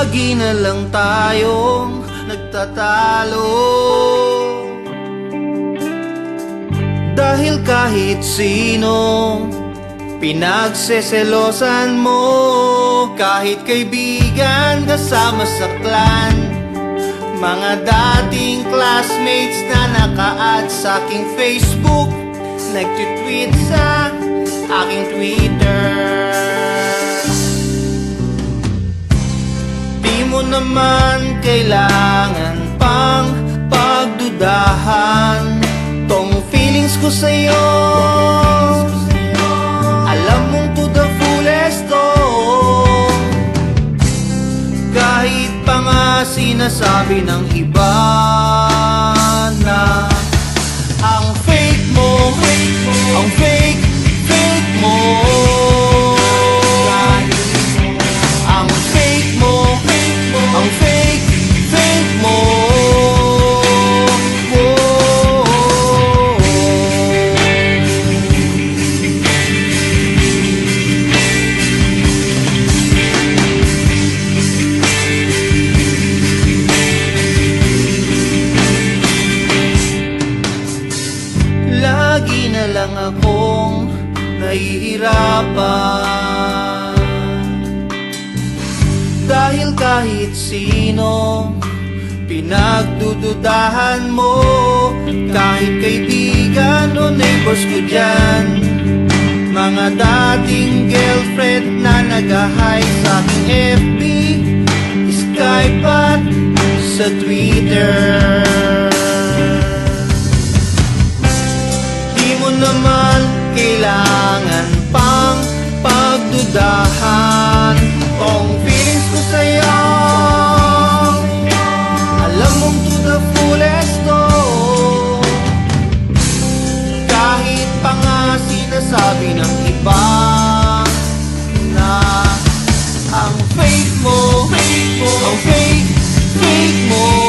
Lagi na lang tayong nagtatalo. Dahil kahit sino Pinagseselosan mo. Kahit kaibigan kasama sa clan. Mga dating classmates na naka-add sa aking Facebook. Nagtitweet sa aking Twitter naman kailangan pang pagdudahan. Tong feelings ko sa'yo. Alam mong to the fullest to Kahit pa nga sinasabi ng iba na Ang fake mo, ang fake, fake mo Pinagdududahan mo Kahit kaibigan o neighbors ko dyan. Mga dating girlfriend na nag-hi sa FB Skype at sa Twitter. Di mo naman kailangan pang pagdudahan. Kung sinasabi ng iba Na ang fake mo, ang fake, fake mo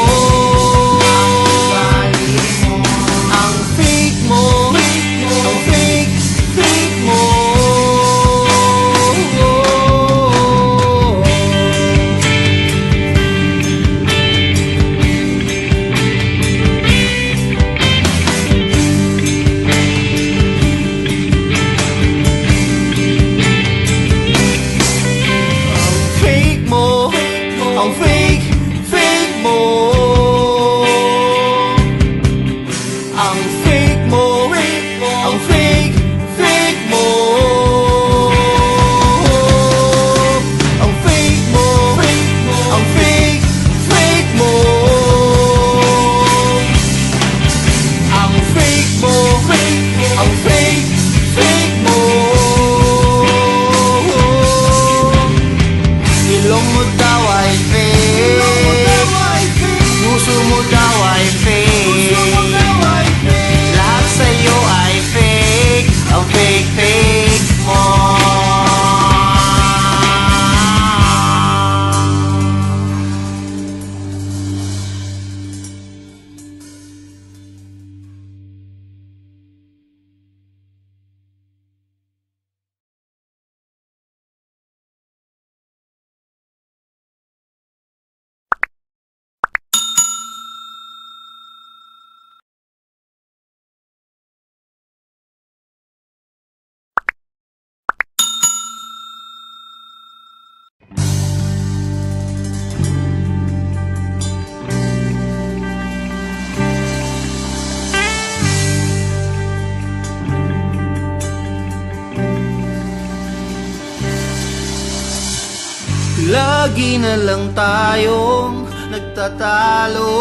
Lagi na lang tayong nagtatalo.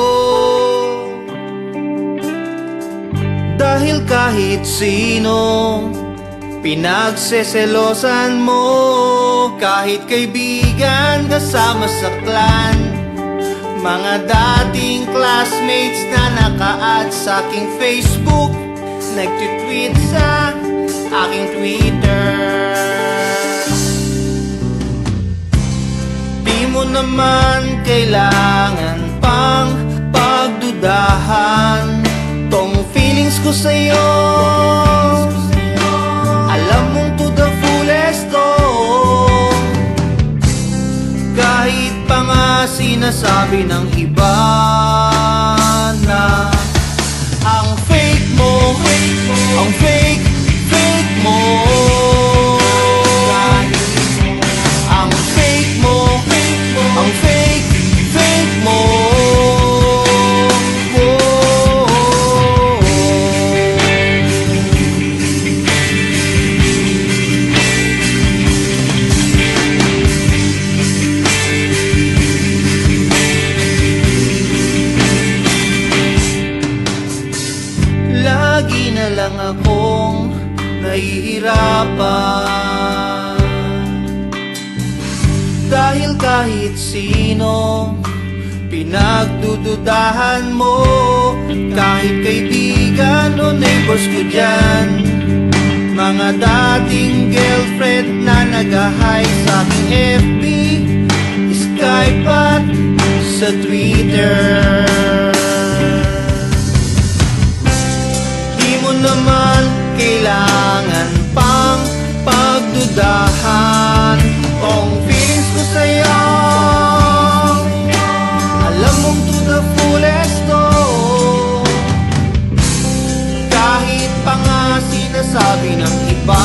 Dahil kahit sino Pinagseselosan mo. Kahit kaibigan kasama sa clan. Mga dating classmates na naka-add sa aking Facebook. Nagtitweet sa aking Twitter naman kailangan pang pagdudahan. Tong feelings ko sa'yo. Alam mong to the fullest to Kahit pa sinasabi ng iba na Ang fake mo, ang fake, fake mo Pinagdududahan mo Kahit kaibigan o neighbors ko dyan. Mga dating girlfriend na nag-hi sa aking FB Skype at sa Twitter. Di mo naman kailangan pang pagdudahan sinasabi ng iba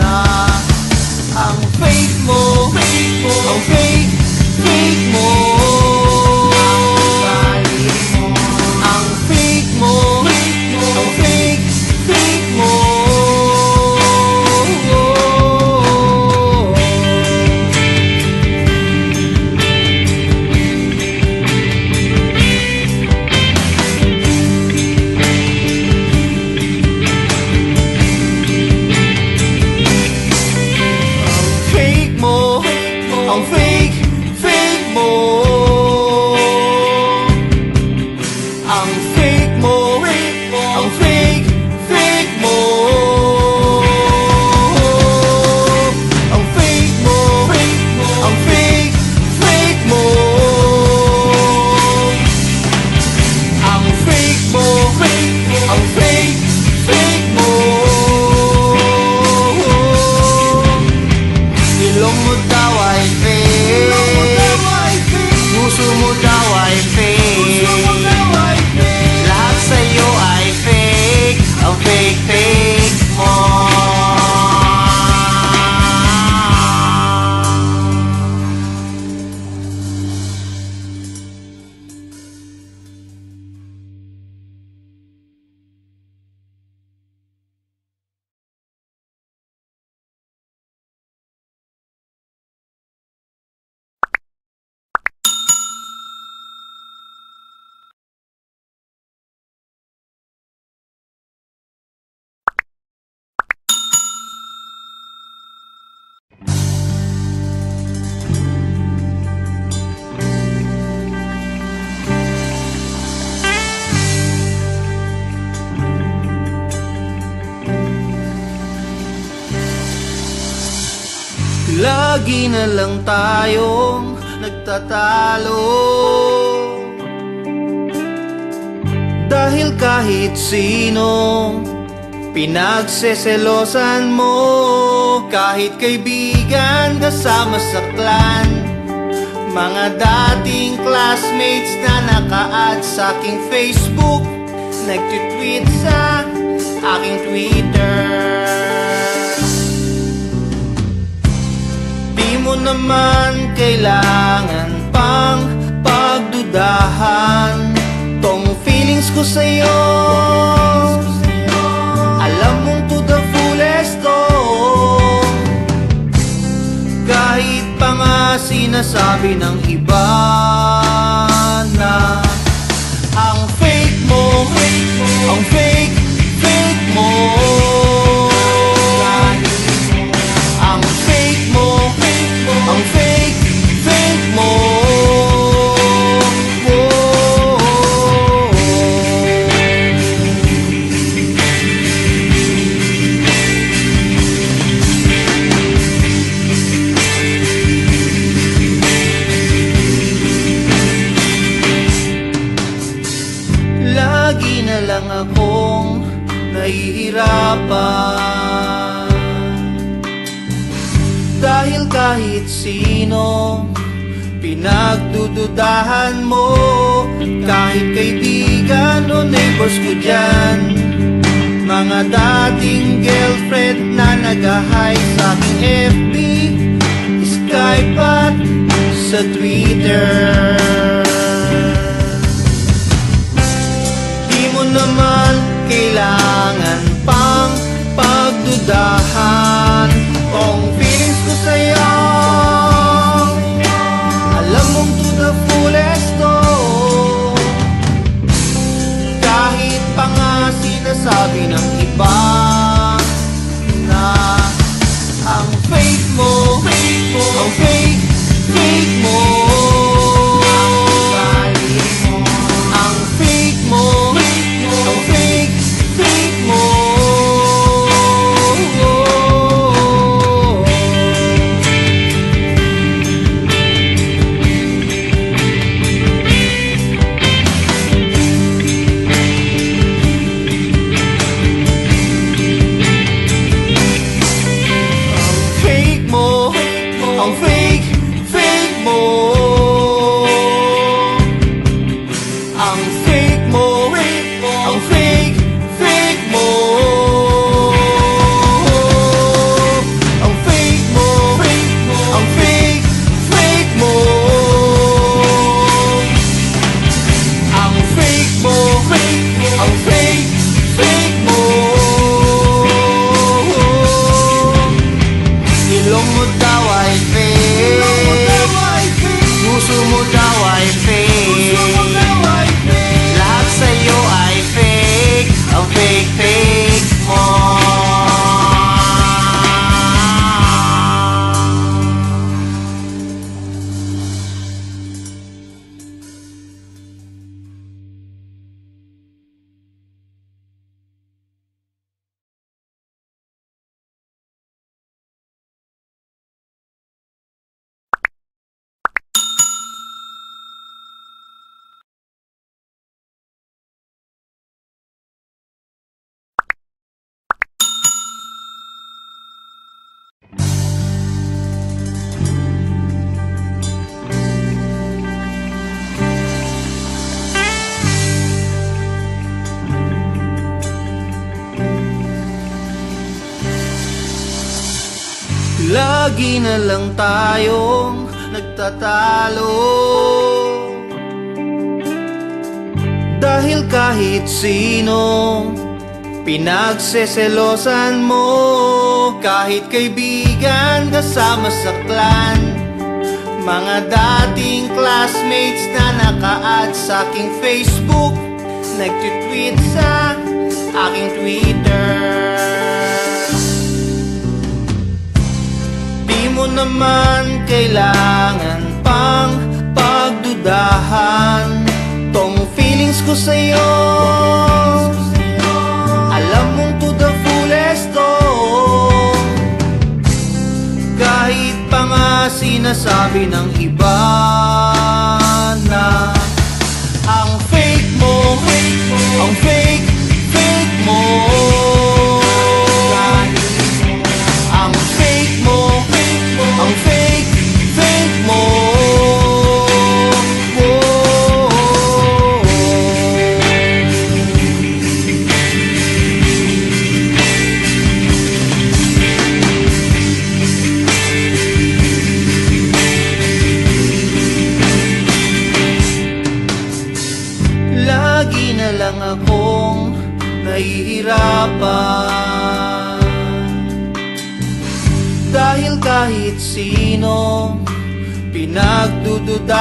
Na ang fake mo, Lagi na lang tayong nagtatalo. Dahil kahit sino Pinagseselosan mo. Kahit kaibigan kasama sa clan. Mga dating classmates na naka-add sa aking Facebook. Nagtitweet sa aking Twitter mo naman kailangan pang pagdudahan. Tong feelings ko sa'yo. Alam mong to the fullest to Kahit pa nga sinasabi ng iba na Ang fake mo, ang fake, fake mo Pinagdududahan mo Kahit kaibigan o neighbors ko dyan. Mga dating girlfriend na nag-hi sa aking FB Skype at sa Twitter. Di mo naman kailangan pang pagdudahan sinasabi ng iba Na ang fake mo, fake mo, ang fake, fake mo na lang tayong nagtatalo. Dahil kahit sino Pinagseselosan mo. Kahit kaibigan kasama sa clan Mga dating classmates na naka-add sa aking Facebook Nagtitweet sa aking Twitter naman kailangan pang pagdudahan. Tong feelings ko sa'yo Alam mong to the fullest to Kahit pa nga sinasabi ng iba na Ang fake mo, ang fake, fake mo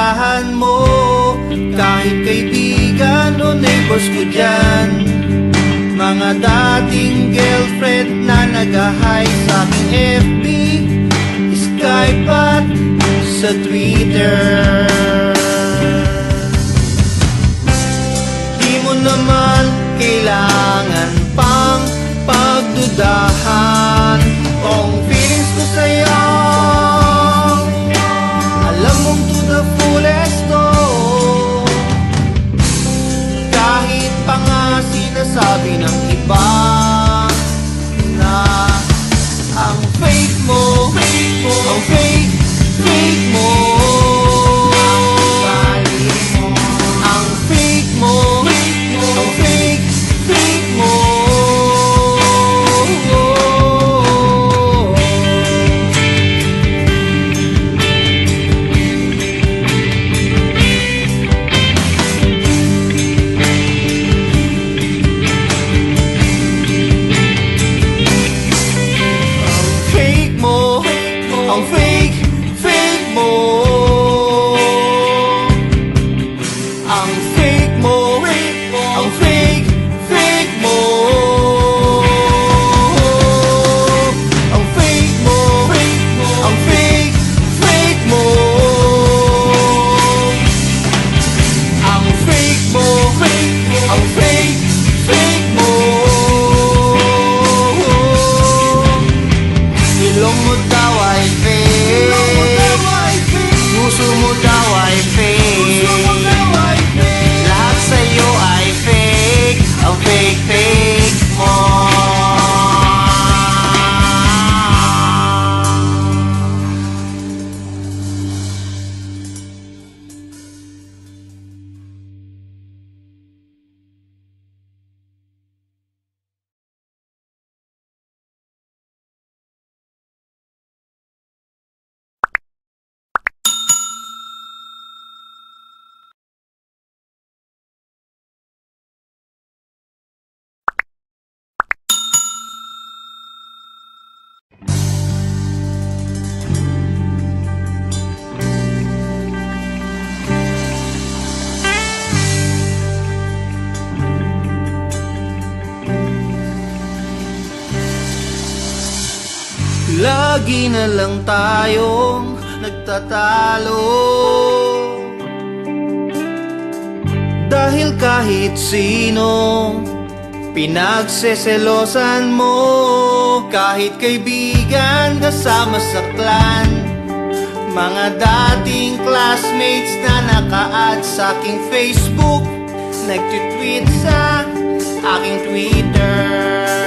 Pinagdududahan mo Kahit kaibigan o neighbors ko dyan. Mga dating girlfriend na nag-hi sa aking FB Skype at sa Twitter. Di mo naman kailangan pang pagdudahan. Kung sinasabi ng iba Na ang fake mo Ang fake, na lang tayong nagtatalo. Dahil kahit sino Pinagseselosan mo. Kahit kaibigan kasama sa clan. Mga dating classmates na naka-add sa aking Facebook. Nagtitweet sa aking Twitter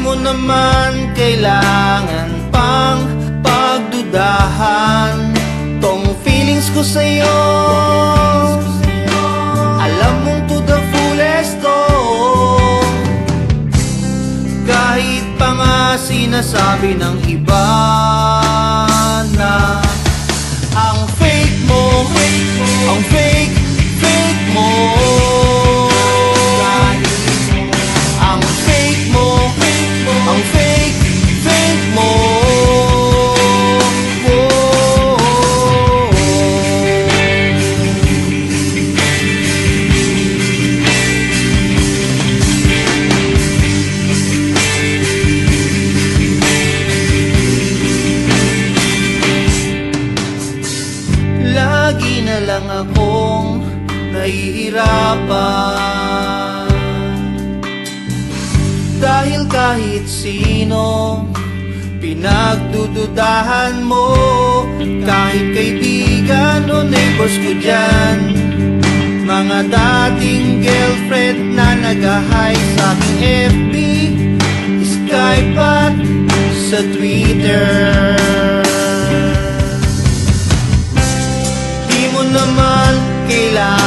mo naman kailangan pang pagdudahan. Tong feelings ko sa'yo. Alam mong to the fullest to Kahit pa nga sinasabi ng iba na Ang fake mo, ang fake, fake mo sino Pinagdududahan mo. Kahit kaibigan o neighbors ko dyan Mga dating girlfriend na nag-hi sa aking FB Skype at sa Twitter. Di mo naman kailangan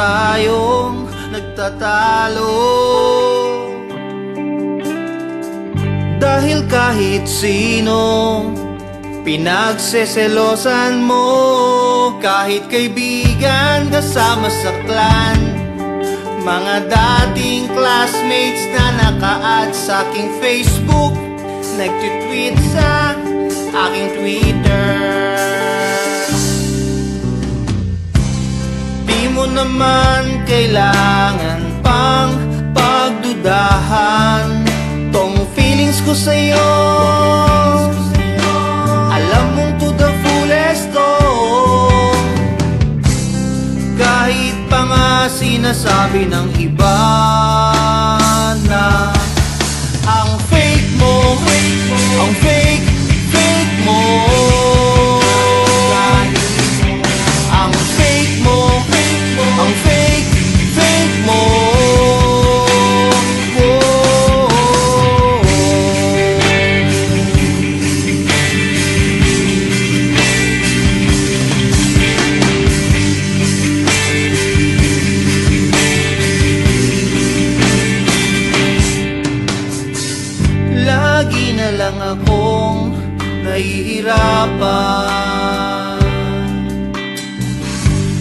tayong nagtatalo. Dahil kahit sino Pinagseselosan mo. Kahit kaibigan kasama sa clan. Mga dating classmates na naka-add sa aking Facebook. Nagtitweet sa aking Twitter mo naman kailangan pang pagdudahan Tong feelings ko sa'yo. Alam mong to the fullest to Kahit pa sinasabi ng iba na Ang fake mo, ang fake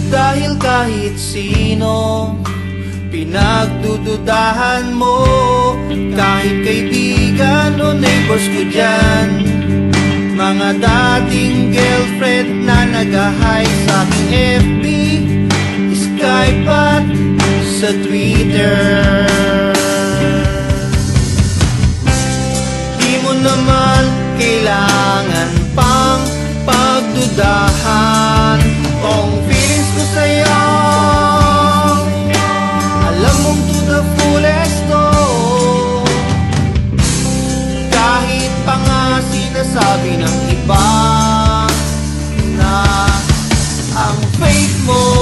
Dahil kahit sino Pinagdududahan mo. Kahit kaibigan o neighbors ko dyan Mga dating girlfriend na nag-hi sa FB Skype at sa Twitter. Di mo naman kailangan pang pagdudahan fake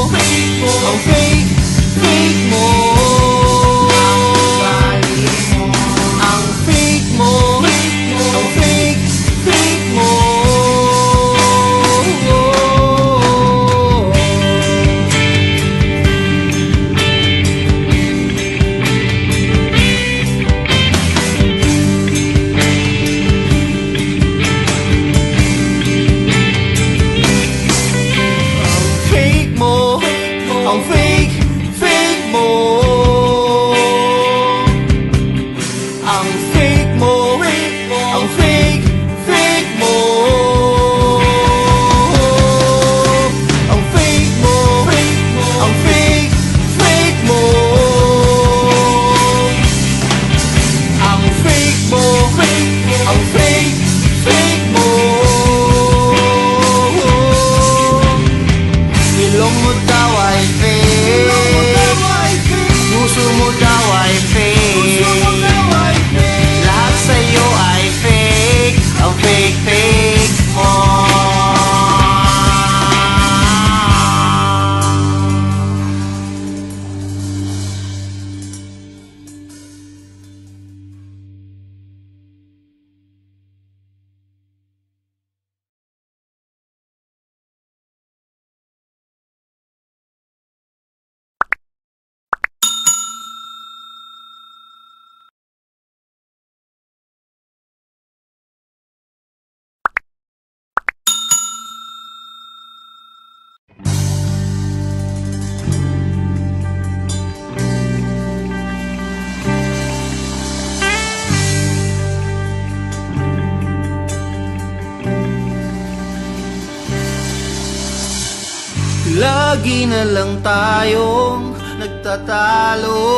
na lang tayong nagtatalo.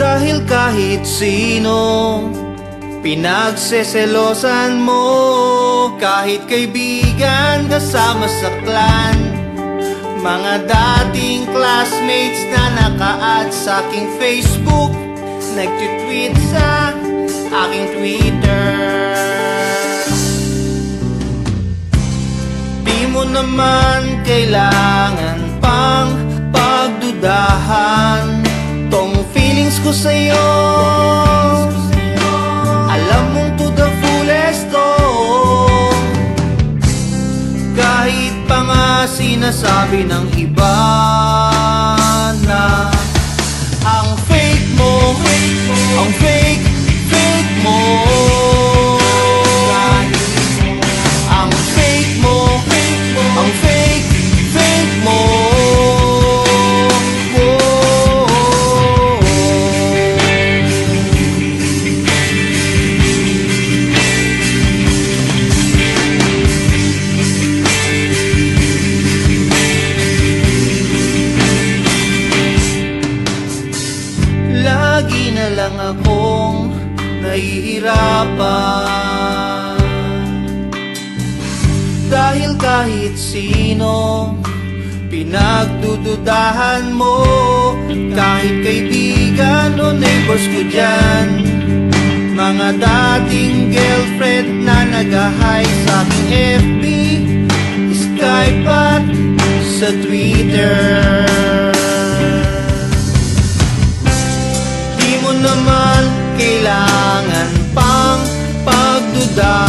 Dahil kahit sino Pinagseselosan mo. Kahit kaibigan kasama sa clan. Mga dating classmates na naka-add sa aking Facebook. Nagtitweet sa aking Twitter mo naman kailangan pang pagdudahan Tong feelings ko sa'yo. Alam mong to the fullest to Kahit pa nga sinasabi ng iba na Ang fake mo, ang fake, fake mo Pinagdududahan mo. Kahit kaibigan o neighbors ko dyan Mga dating girlfriend na nag-hi sa FB Skype at sa Twitter. Di mo naman kailangan pang pagdudahan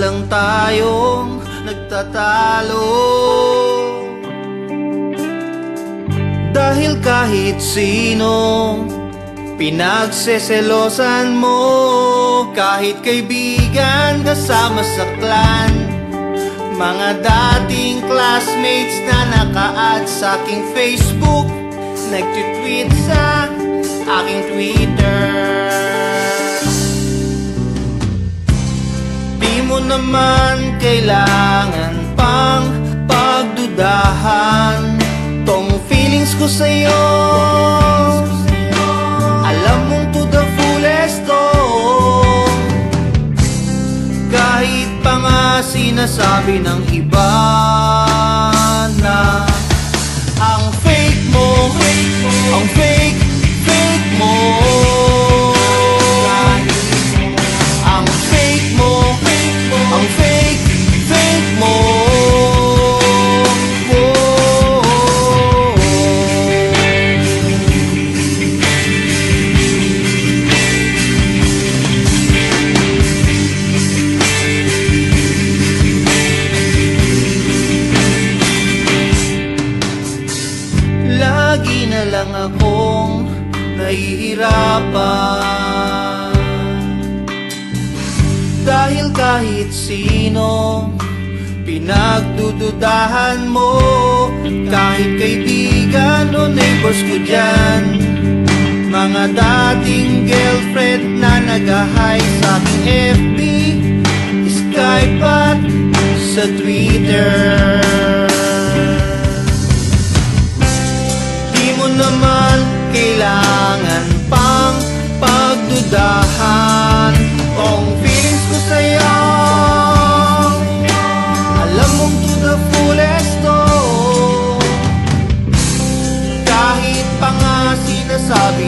lang tayong nagtatalo. Dahil kahit sino Pinagseselosan mo. Kahit kaibigan kasama sa clan. Mga dating classmates na naka-add sa aking Facebook. Nagtitweet sa aking Twitter naman kailangan pang pagdudahan. Tong feelings ko sa'yo Alam mong to the fullest to Kahit pa nga sinasabi ng iba Pinagdududahan mo Kahit kaibigan o neighbors ko dyan. Mga dating girlfriend na nag-hi sa FB Skype at sa Twitter. Di mo naman kailangan pang pagdudahan sinasabi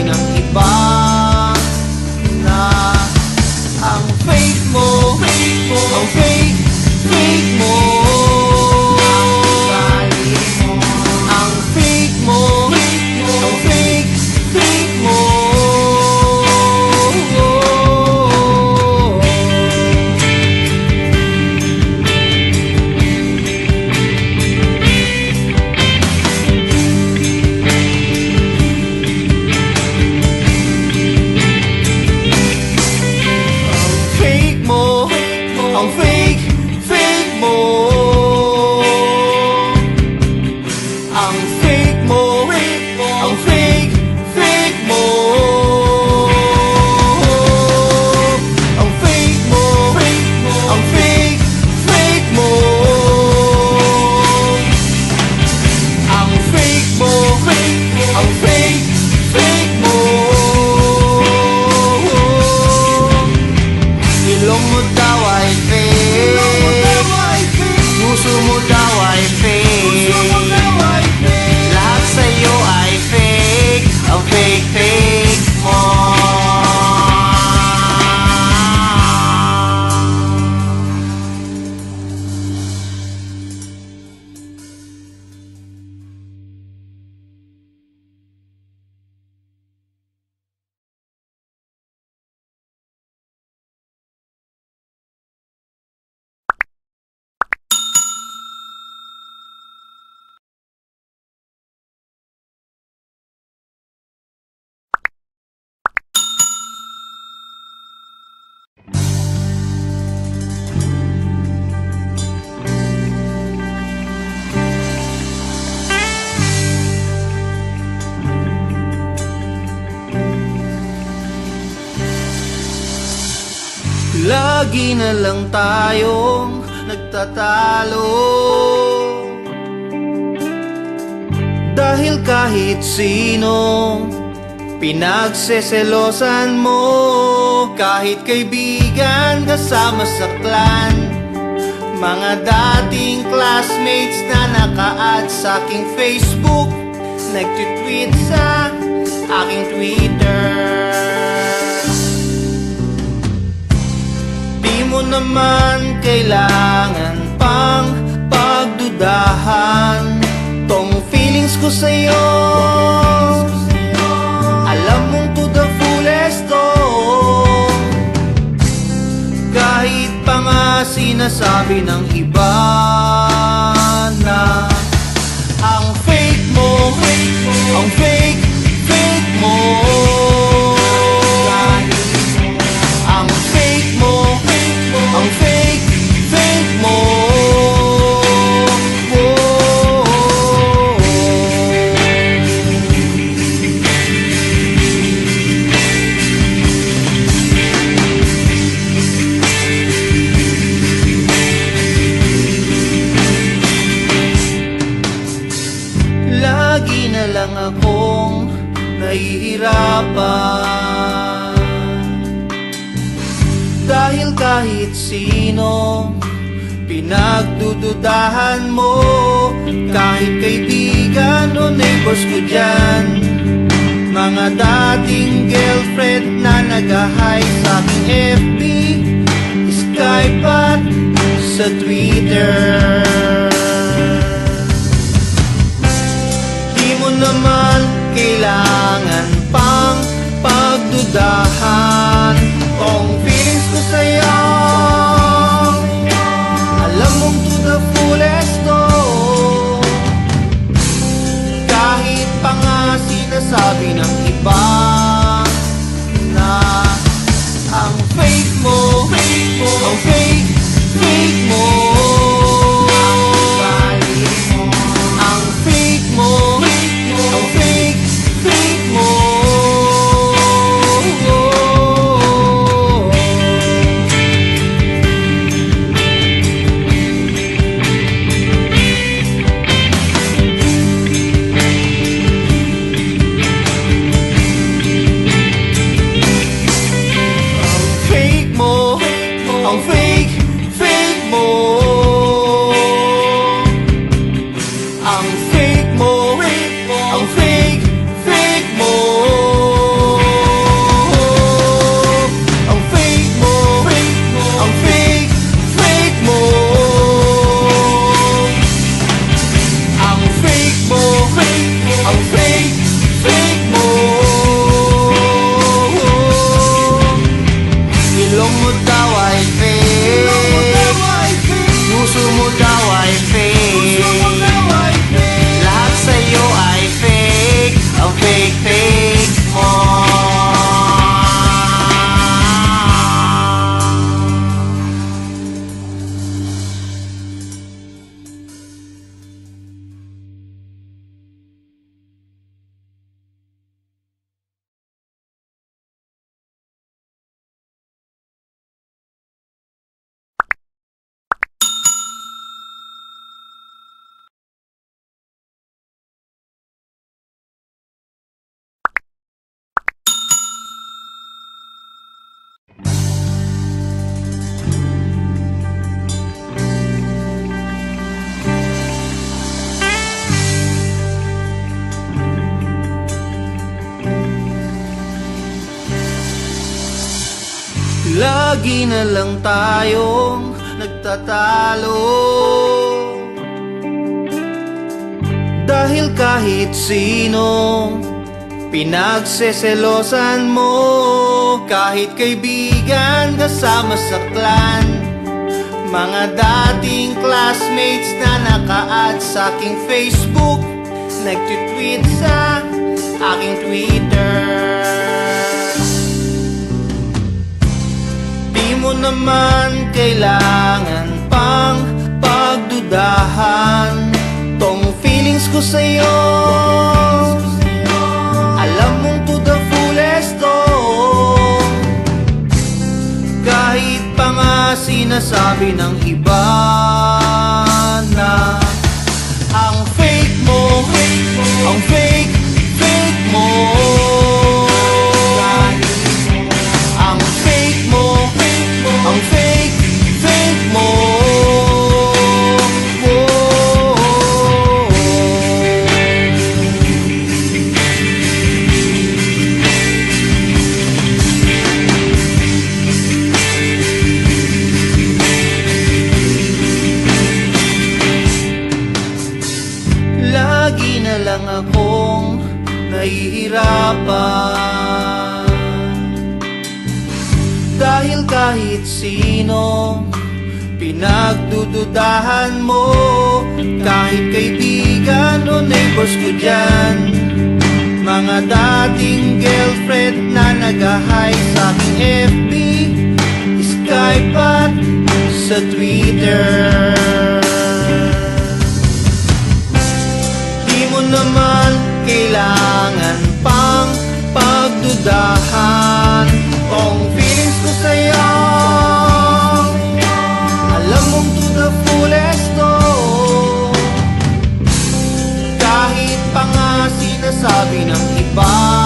na lang tayong nagtatalo. Dahil kahit sino Pinagseselosan mo. Kahit kaibigan kasama sa clan. Mga dating classmates na naka-add sa aking Facebook. Nagtitweet sa aking Twitter naman kailangan pang pagdudahan. Tong feelings ko sa'yo Alam mong to the fullest to Kahit pa nga sinasabi ng iba na Ang fake mo, ang fake, fake mo Pinagdududahan mo Kahit kaibigan o neighbors ko dyan. Mga dating girlfriend na nag-hi sa aking FB Skype at sa Twitter. Di mo naman kailangan pang pagdudahan sinasabi ng iba Na ang fake mo Ang fake, Lagi na lang tayong nagtatalo. Dahil kahit sino Pinagseselosan mo. Kahit kaibigan kasama sa clan. Mga dating classmates na naka-add sa aking Facebook. Nagtitweet sa aking Twitter mo naman kailangan pang pagdudahan Tong feelings ko sa'yo. Alam mong to the fullest to Kahit pa nga sinasabi ng iba na Ang fake mo, ang fake sino Pinagdududahan mo. Kahit kaibigan o neighbors ko dyan Mga dating girlfriend na nag-hi sa FB Skype at sa Twitter. Di mo naman kailangan pang pagdudahan the fullest to Kahit pa nga sinasabi ng iba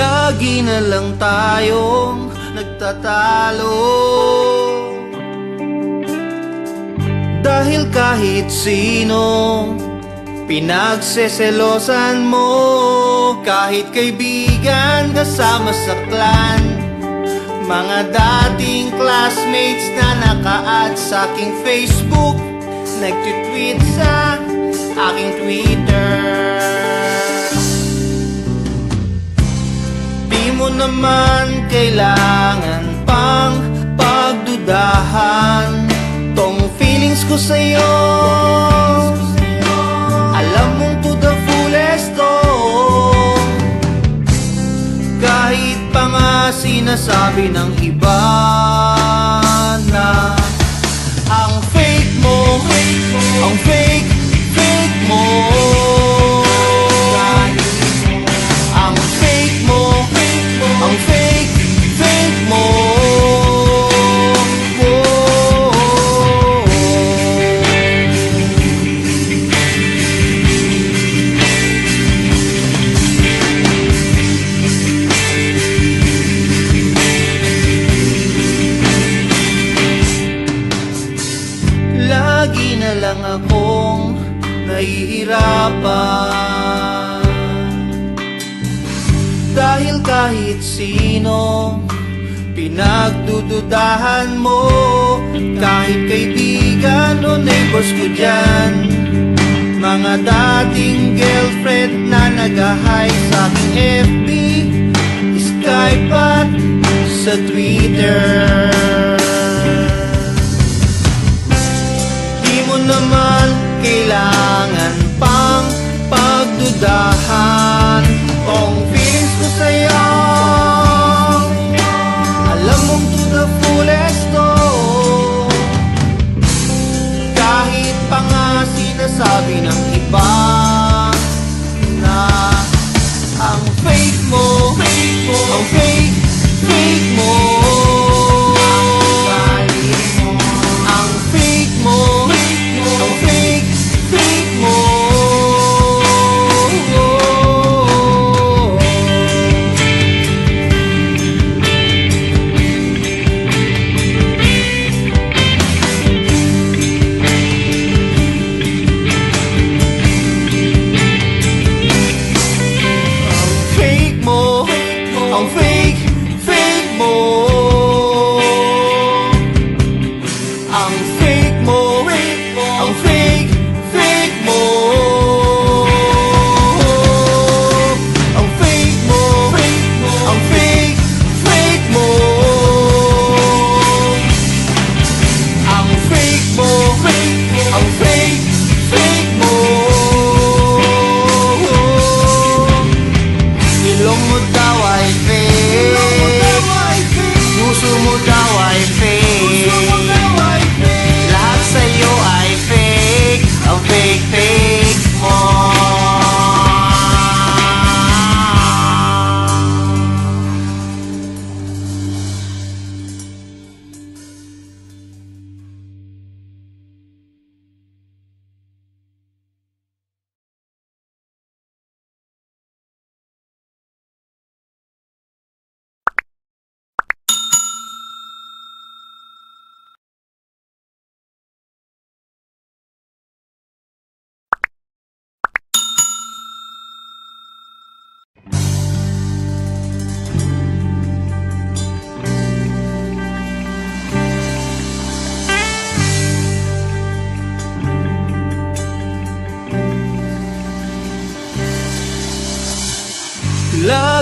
Lagi na lang tayong nagtatalo. Dahil kahit sino Pinagseselosan mo. Kahit kaibigan kasama sa clan. Mga dating classmates na naka-add sa aking Facebook. Nagtitweet sa aking Twitter naman kailangan pang pagdudahan. Tong feelings ko sa'yo Alam mong to the fullest to Kahit pa nga sinasabi ng iba na Ang fake mo, ang fake, fake mo Pinagdududahan mo Kahit kaibigan o neighbors ko dyan. Mga dating girlfriend na nag-hi sa FB Skype at sa Twitter. Di mo naman kailangan pang pagdudahan sinasabi ng iba Na ang fake mo, ang fake, fake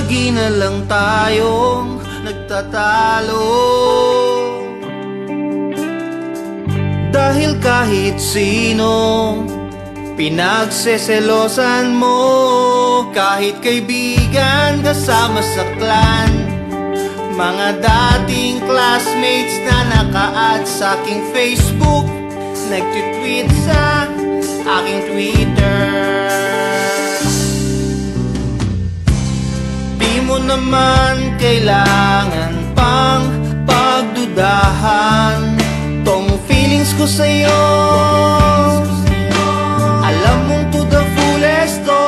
Lagi na lang tayong nagtatalo. Dahil kahit sino Pinagseselosan mo. Kahit kaibigan kasama sa clan. Mga dating classmates na naka-add sa aking Facebook. Nagtitweet sa aking Twitter naman kailangan pang pagdudahan. Tong feelings ko sa'yo Alam mong to the fullest to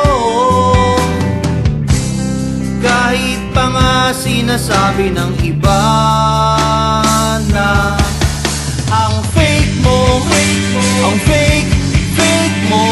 Kahit pa nga sinasabi ng iba na Ang fake mo, ang fake, fake mo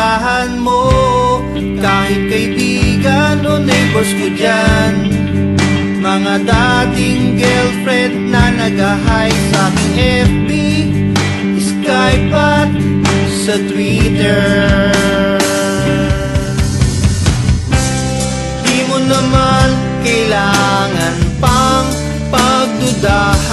Pinagdududahan mo Kahit kaibigan o neighbors ko dyan Mga dating girlfriend na nag-hi sa FB Skype at sa Twitter. Di mo naman kailangan pang pagdudahan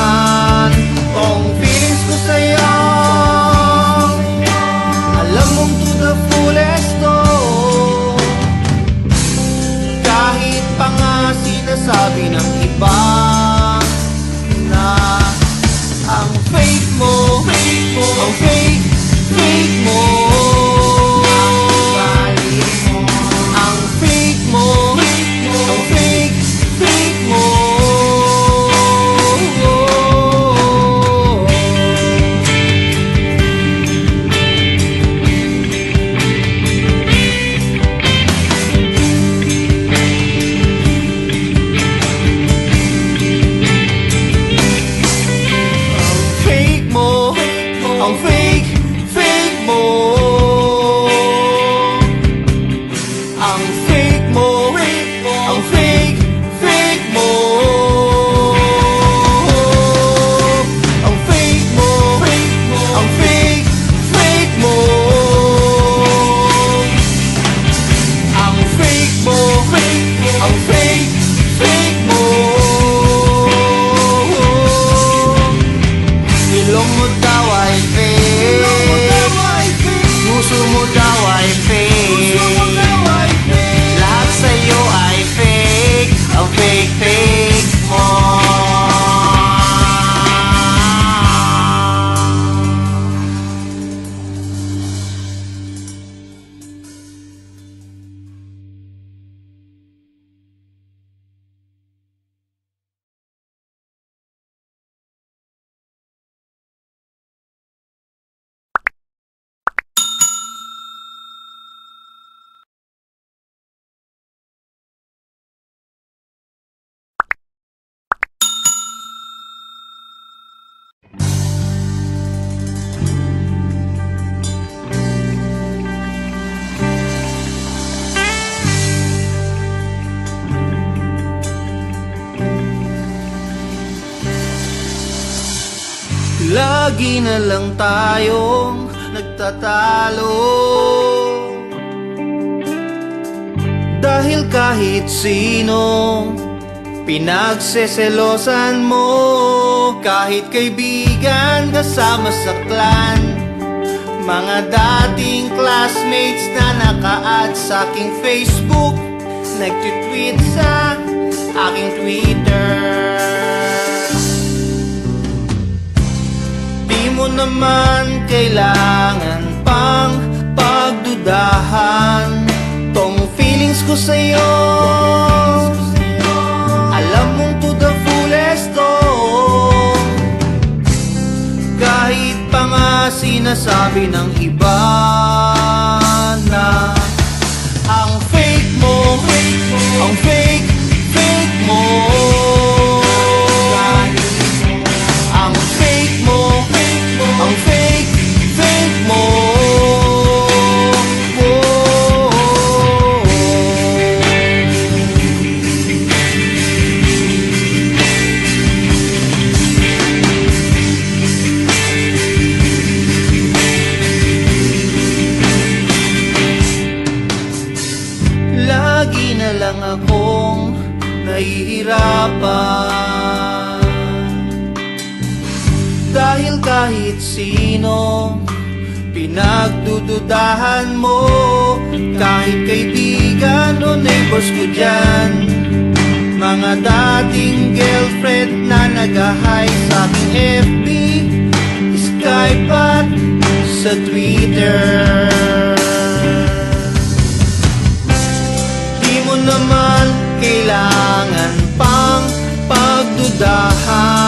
sinasabi ng iba Lagi na lang tayong nagtatalo. Dahil kahit sino Pinagseselosan mo. Kahit kaibigan kasama sa clan. Mga dating classmates na naka-add sa aking Facebook. Nagtitweet sa aking Twitter mo naman kailangan pang pagdudahan Tong feelings ko sa'yo. Alam mong to the fullest to Kahit pa nga sinasabi ng iba na Ang fake mo, ang fake, fake mo Pinagdududahan mo Kahit kaibigan o neighbors ko dyan. Mga dating girlfriend na nag-hi sa aking FB Skype at sa Twitter. Di mo naman kailangan pang pagdudahan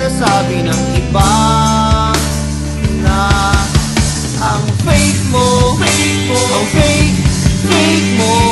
sinasabi ng iba Na ang fake mo, ang fake, fake mo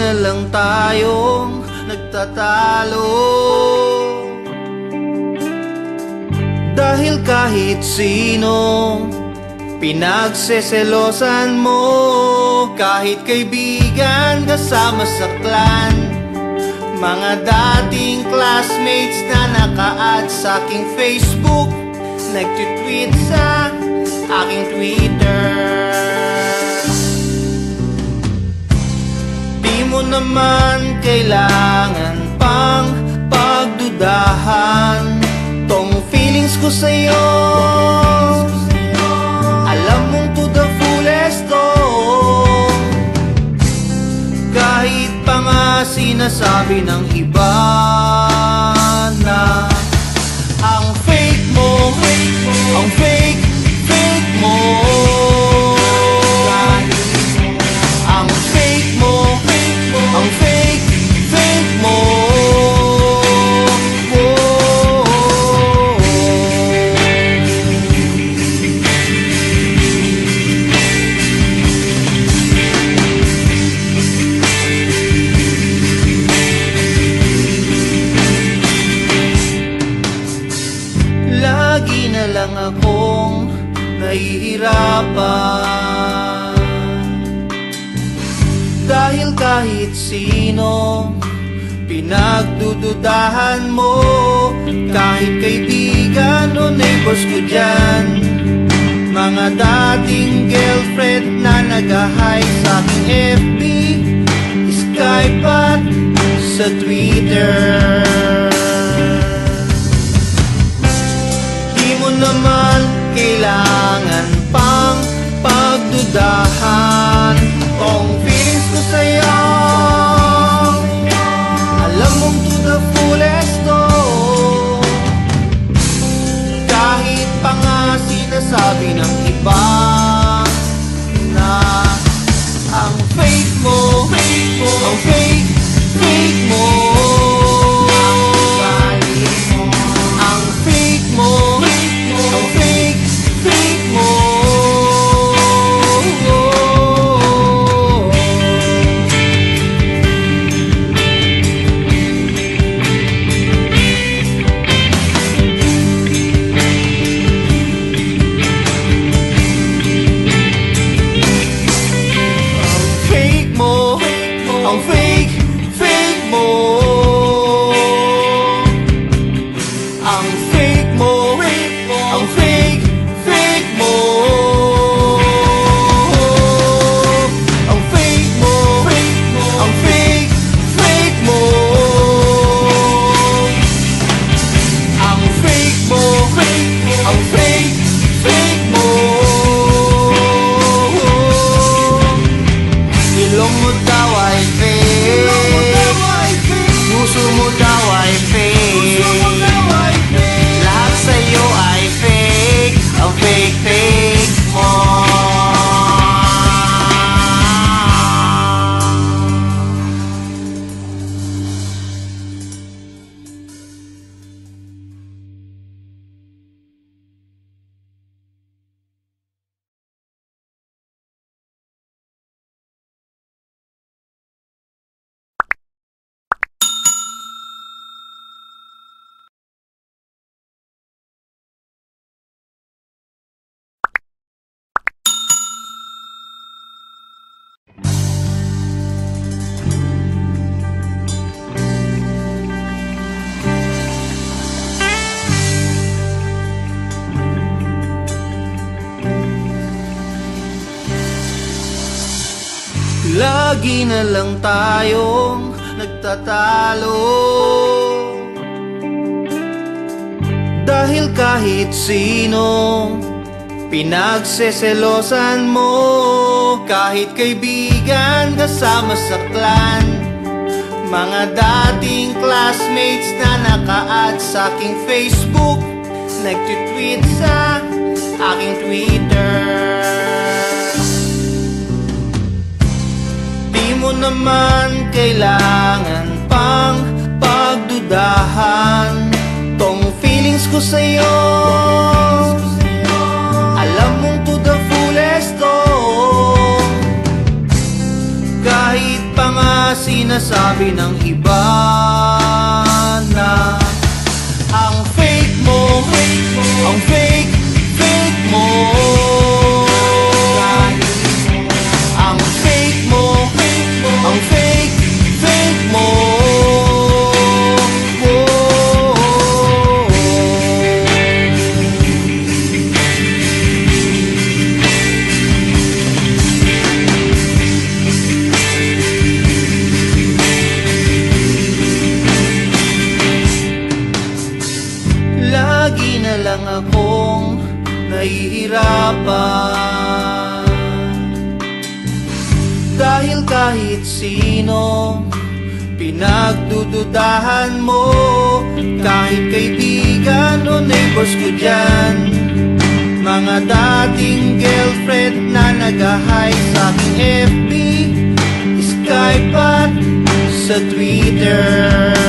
na lang tayong nagtatalo. Dahil kahit sino Pinagseselosan mo. Kahit kaibigan kasama sa clan. Mga dating classmates na naka-add sa aking Facebook. Nagtitweet sa aking Twitter naman kailangan pang pagdudahan. Tong feelings ko sa'yo Alam mong to the fullest to Kahit pa nga sinasabi ng iba na Ang fake mo, ang fake, fake mo Pinagdududahan mo Kahit kaibigan o neighbors ko dyan. Mga dating girlfriend na nag-hi sa FB Skype at sa Twitter. Di mo naman kailangan pang pagdudahan. Kung sinasabi ng iba lang tayong nagtatalo. Dahil kahit sino Pinagseselosan mo. Kahit kaibigan kasama sa clan. Mga dating classmates na naka-add sa aking Facebook. Nagtitweet sa aking Twitter mo naman kailangan pang pagdudahan Tong feelings ko sa'yo. Alam mong to the fullest to Kahit pa sinasabi ng iba na Ang fake mo, ang fake, fake mo sino Pinagdududahan mo. Kahit kaibigan o neighbors ko dyan Mga dating girlfriend na nag-hi sa FB Skype at sa Twitter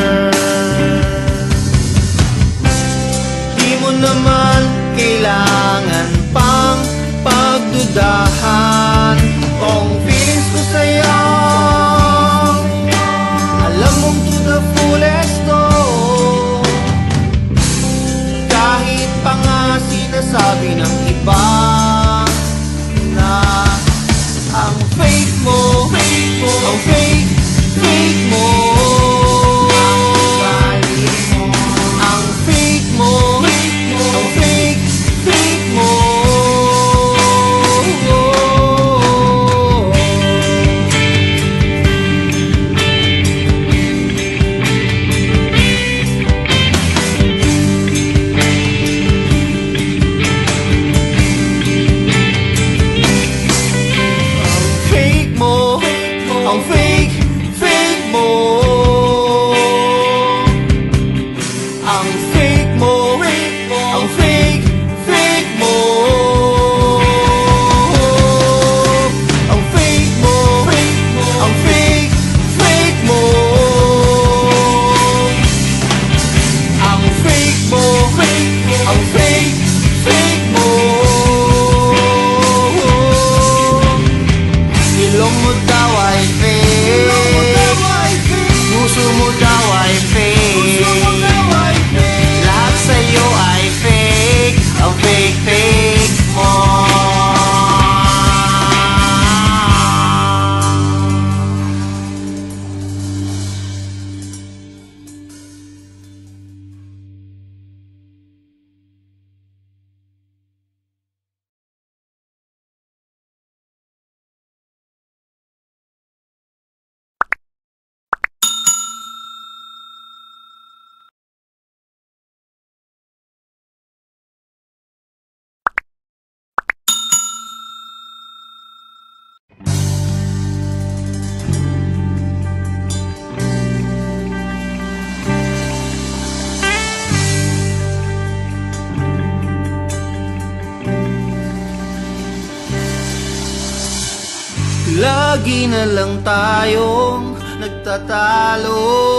tayong nagtatalo.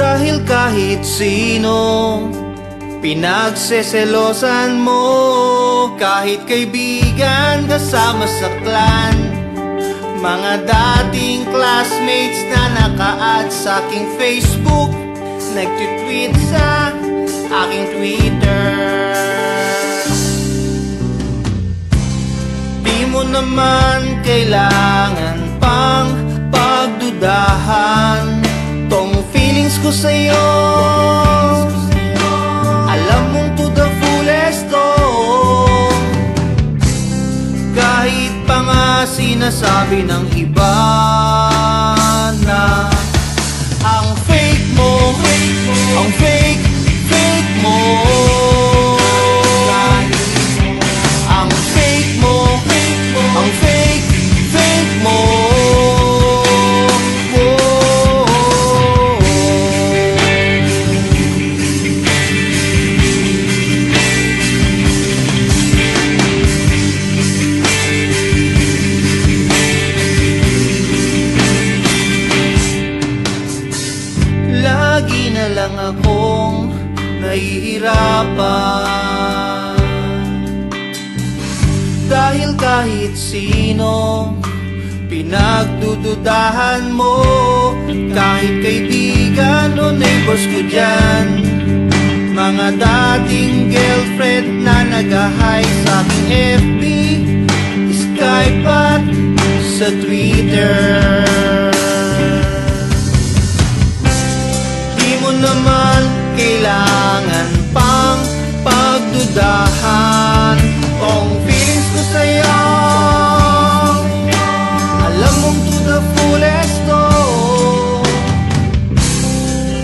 Dahil kahit sino Pinagseselosan mo Kahit kaibigan kasama sa clan Mga dating classmates na naka-add sa aking Facebook Nagtitweet sa aking Twitter mo naman kailangan pang pagdudahan Tong feelings ko sa'yo. Alam mong to the fullest to Kahit pa nga sinasabi ng iba na Ang fake mo, ang fake, fake mo na lang akong nahihirapan. Dahil kahit sino Pinagdududahan mo Kahit kaibigan o neighbors ko dyan Mga dating girlfriend na nag-hi sa FB Skype at sa Twitter kailangan pang pagdudahan. Kung feelings ko sa'yo Alam mong to the fullest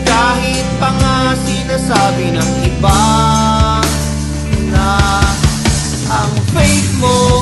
Kahit pa nga sinasabi ng iba Na ang fake mo,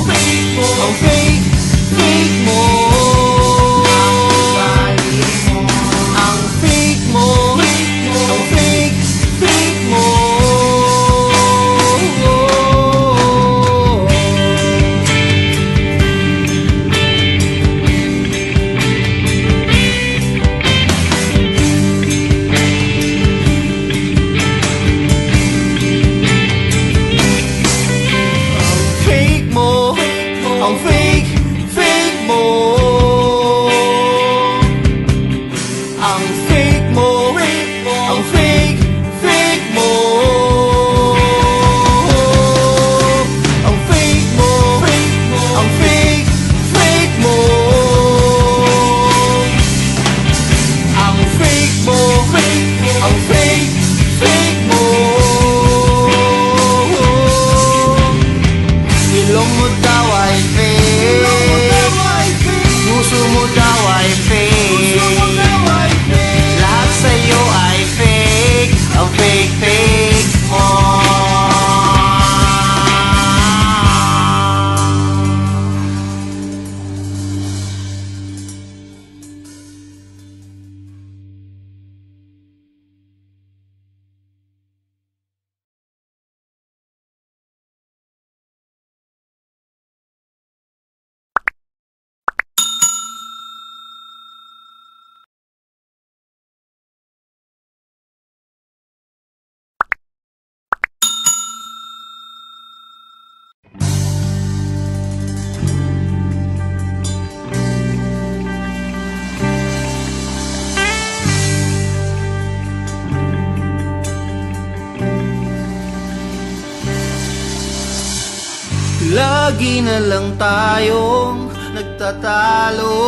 lang tayong nagtatalo.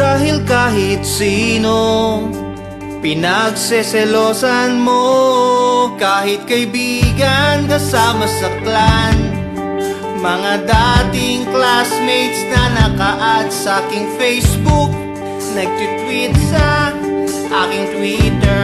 Dahil kahit sino Pinagseselosan mo. Kahit kaibigan kasama sa clan Mga dating classmates na naka-add sa aking Facebook Nagtitweet sa aking Twitter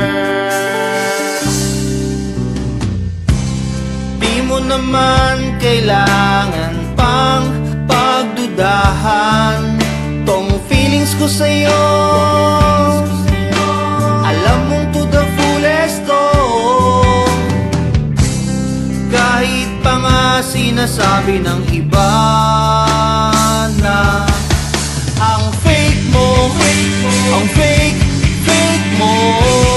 naman kailangan pang pagdudahan. Tong feelings ko sa'yo. Alam mong to the fullest to Kahit pa nga sinasabi ng iba na Ang fake mo, ang fake, fake mo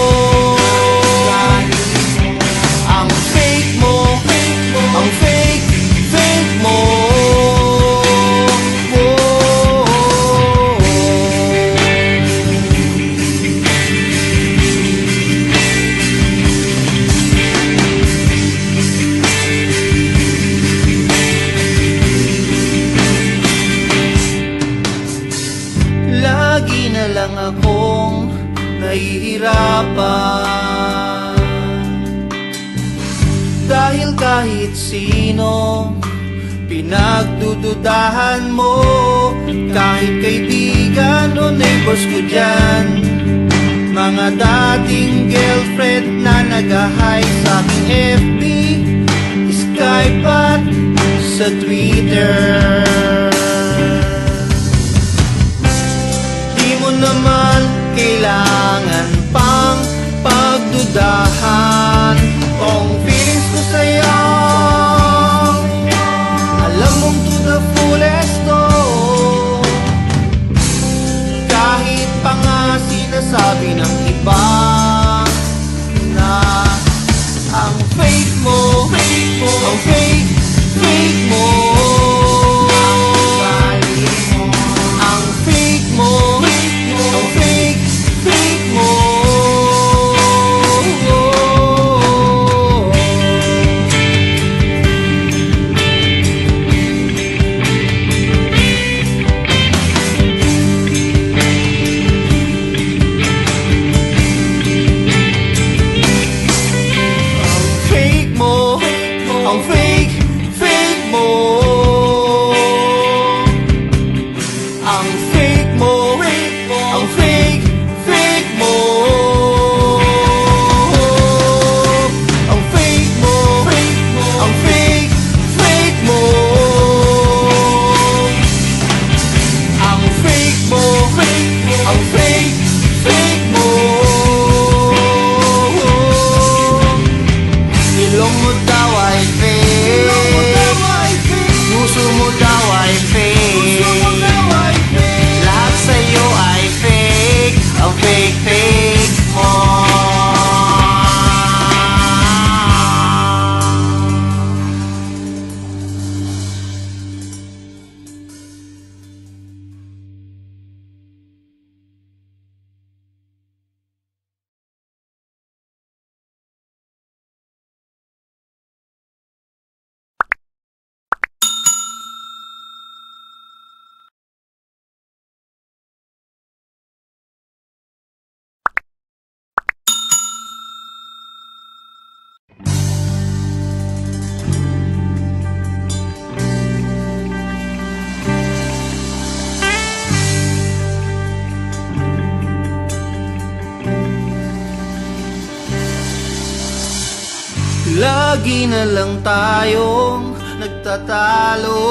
tayong nagtatalo.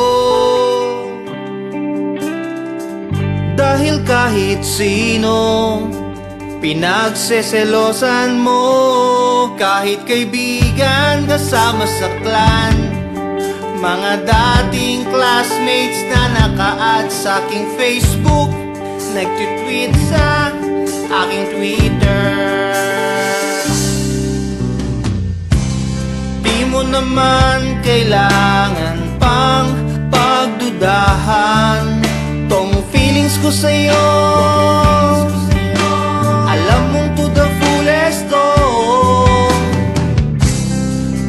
Dahil kahit sino Pinagseselosan mo. Kahit kaibigan kasama sa clan Mga dating classmates na naka-add sa aking Facebook. Nagtitweet sa aking Twitter naman kailangan pang pagdudahan. Tong feelings ko sa'yo Alam mong to the fullest to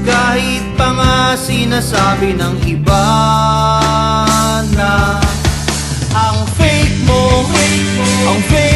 Kahit pa nga sinasabi ng iba na Ang fake mo, ang fake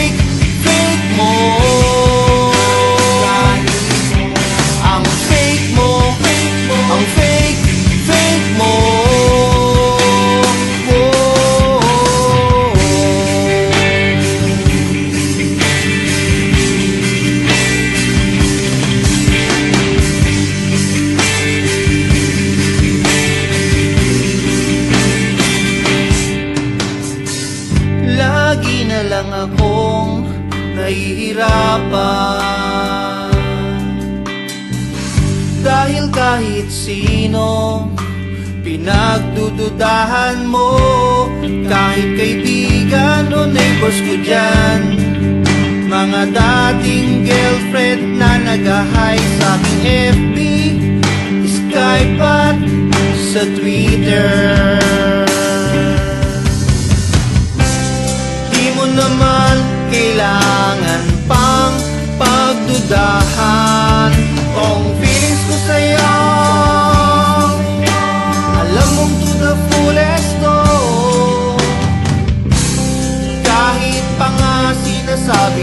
Pinagdududahan mo Kahit kaibigan o neighbors ko dyan. Mga dating girlfriend na nag-hi sa aking FB Skype at sa Twitter. Di mo naman kailangan pang pagdudahan sinasabi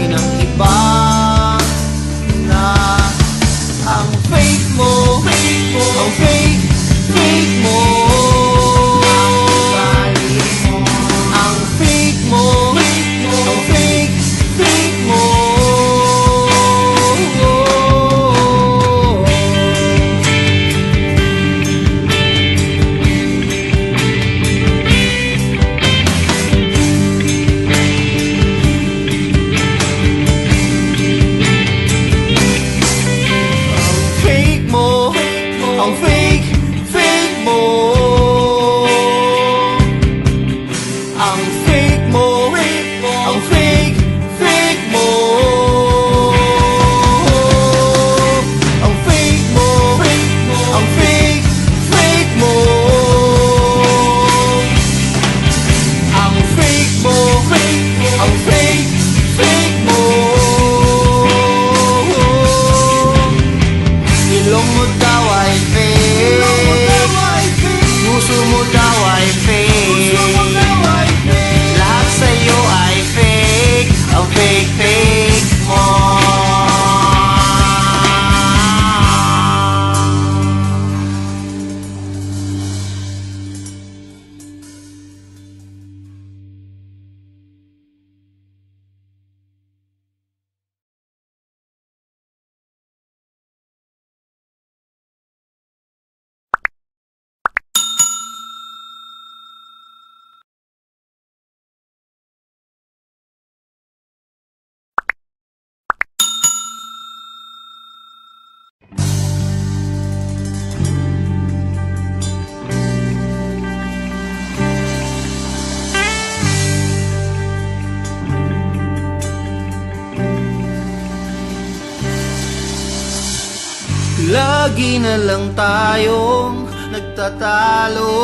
lang tayong nagtatalo.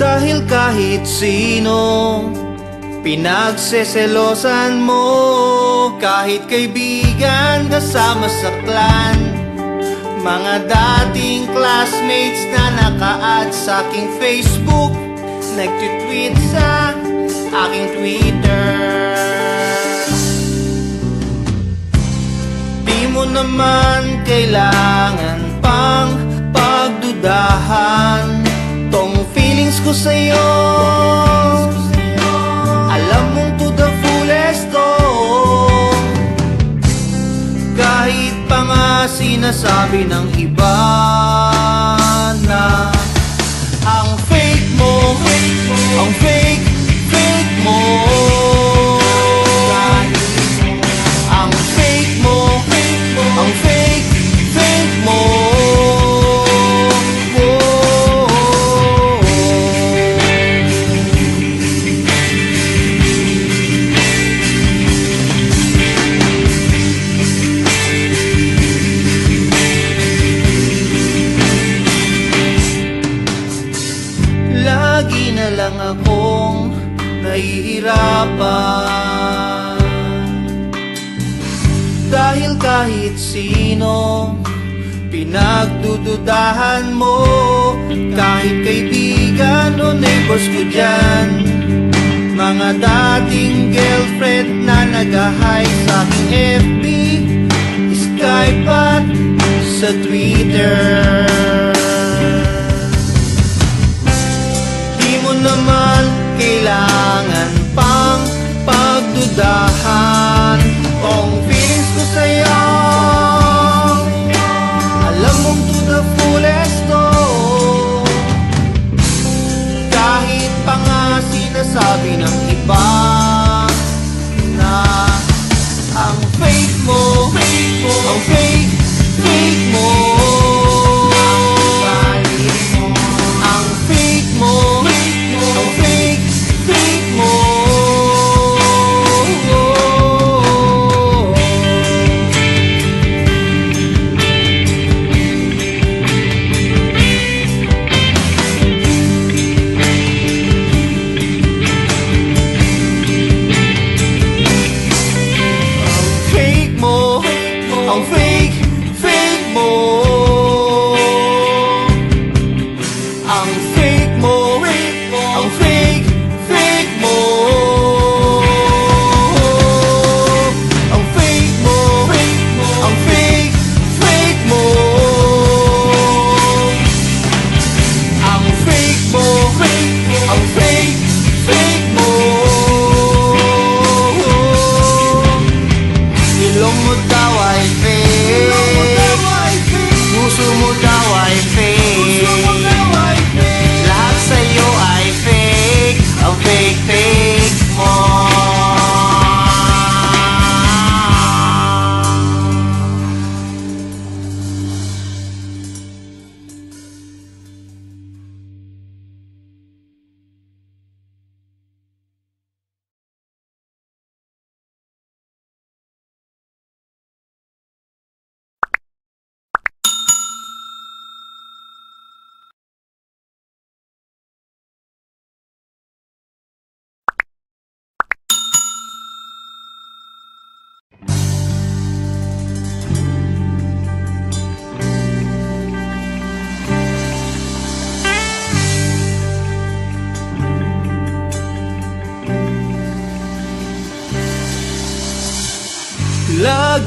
Dahil kahit sino Pinagseselosan mo. Kahit kaibigan kasama sa clan Mga dating classmates na naka-add sa aking Facebook. Nagtitweet sa aking Twitter naman kailangan pang pagdudahan. Tong feelings ko sa'yo Alam mong to the fullest to Kahit pa sinasabi ng iba na Ang fake mo, ang fake, fake mo Pinagdududahan mo Kahit kaibigan o neighbors ko dyan Mga dating girlfriend na nag-hi sa FB Skype at sa Twitter. Di mo naman kailangan sinasabi ng iba Na ang fake mo Ang fake, fake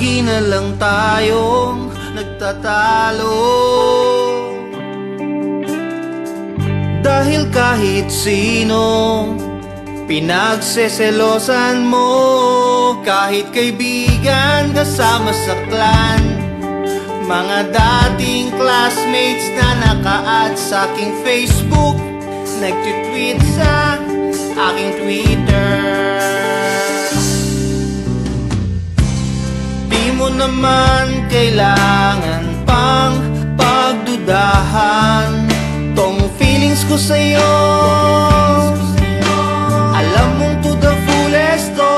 Lagi na lang tayong nagtatalo. Dahil kahit sino Pinagseselosan mo. Kahit kaibigan kasama sa clan. Mga dating classmates na naka-add sa aking Facebook. Nagtitweet sa aking Twitter Mo naman kailangan pang pagdudahan. Tong feelings ko sa'yo Alam mong to the fullest to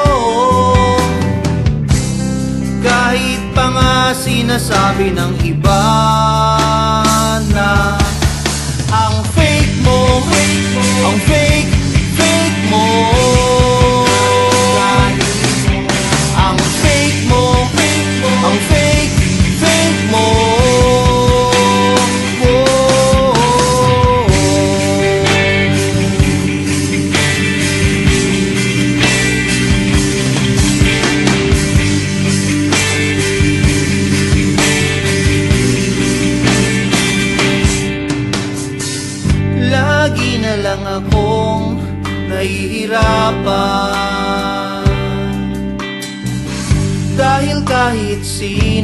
Kahit pa nga sinasabi ng iba na Ang fake mo, ang fake, fake mo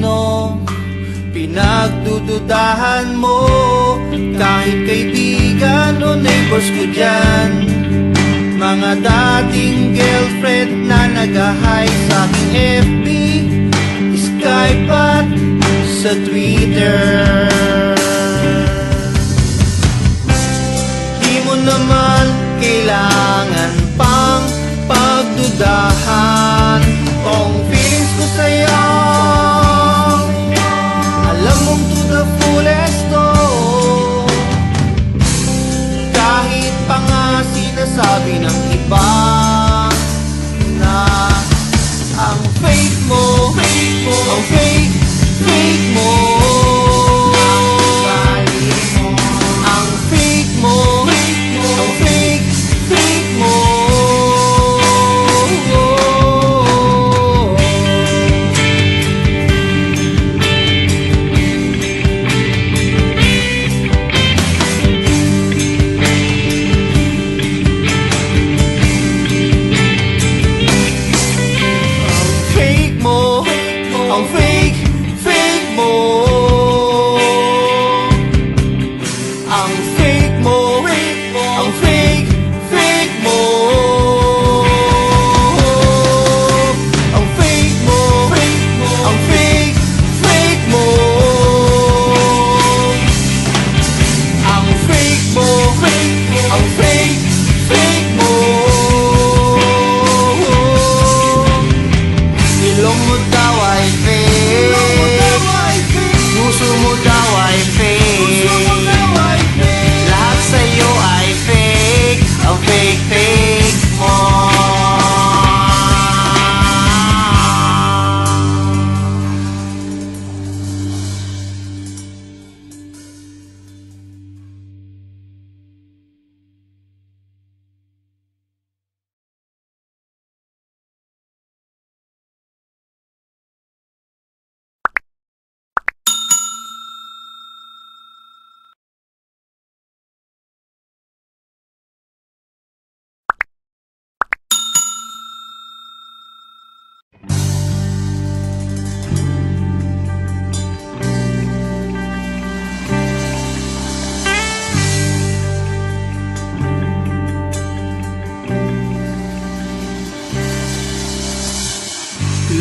sino Pinagdududahan mo. Kahit kaibigan o neighbors ko dyan Mga dating girlfriend na nag-hi sa FB Skype at sa Twitter. Di mo naman kailangan pang pagdudahan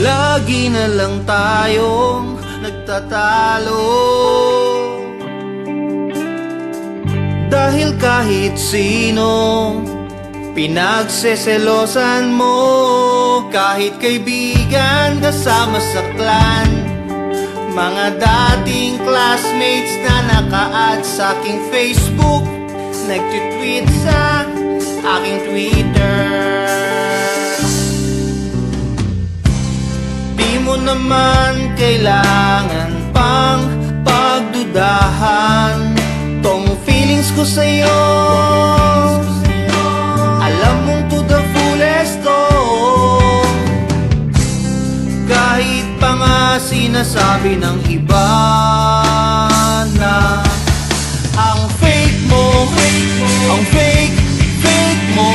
Lagi na lang tayong nagtatalo. Dahil kahit sino Pinagseselosan mo. Kahit kaibigan kasama sa clan. Mga dating classmates na naka-add sa aking Facebook. Nagtitweet sa aking Twitter naman kailangan pang pagdudahan. Tong feelings ko sa'yo Alam mong to the fullest to Kahit pa nga sinasabi ng iba na Ang fake mo, ang fake, fake mo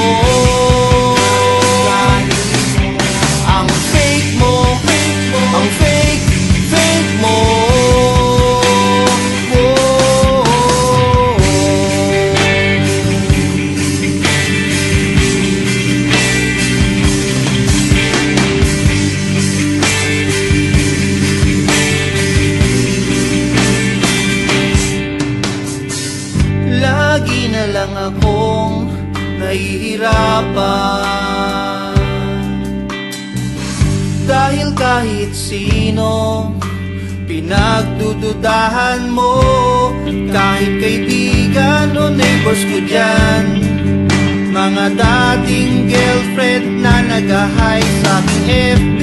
Pinagdududahan mo Kahit kaibigan o neighbors ko dyan Mga dating girlfriend na nag-hi sa aking FB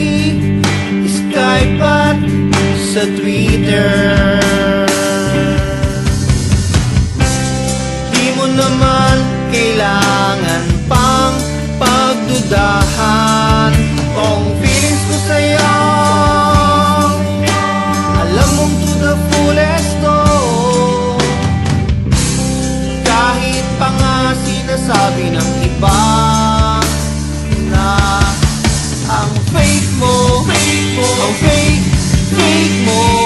Skype at sa Twitter. Di mo naman kailangan pang pagdudahan sinasabi ng iba Na ang fake mo Ang fake, fake mo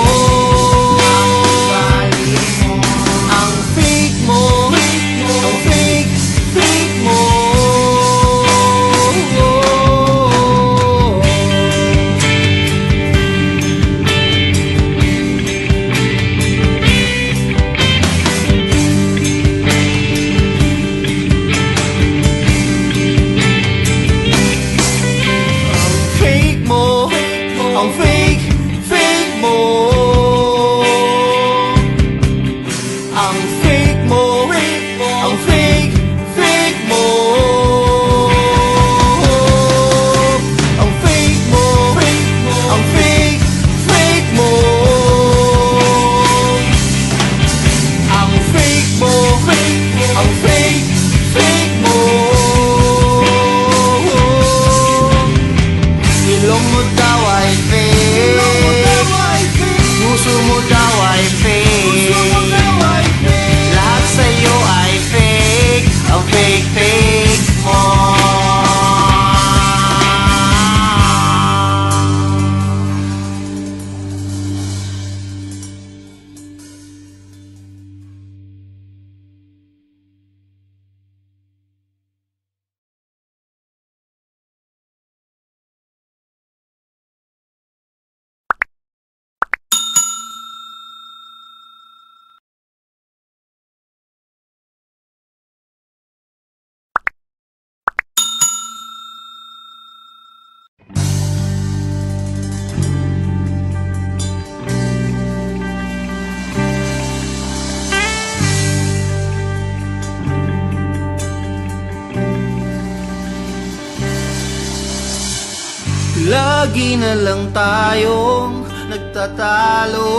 Lagi na lang tayong nagtatalo.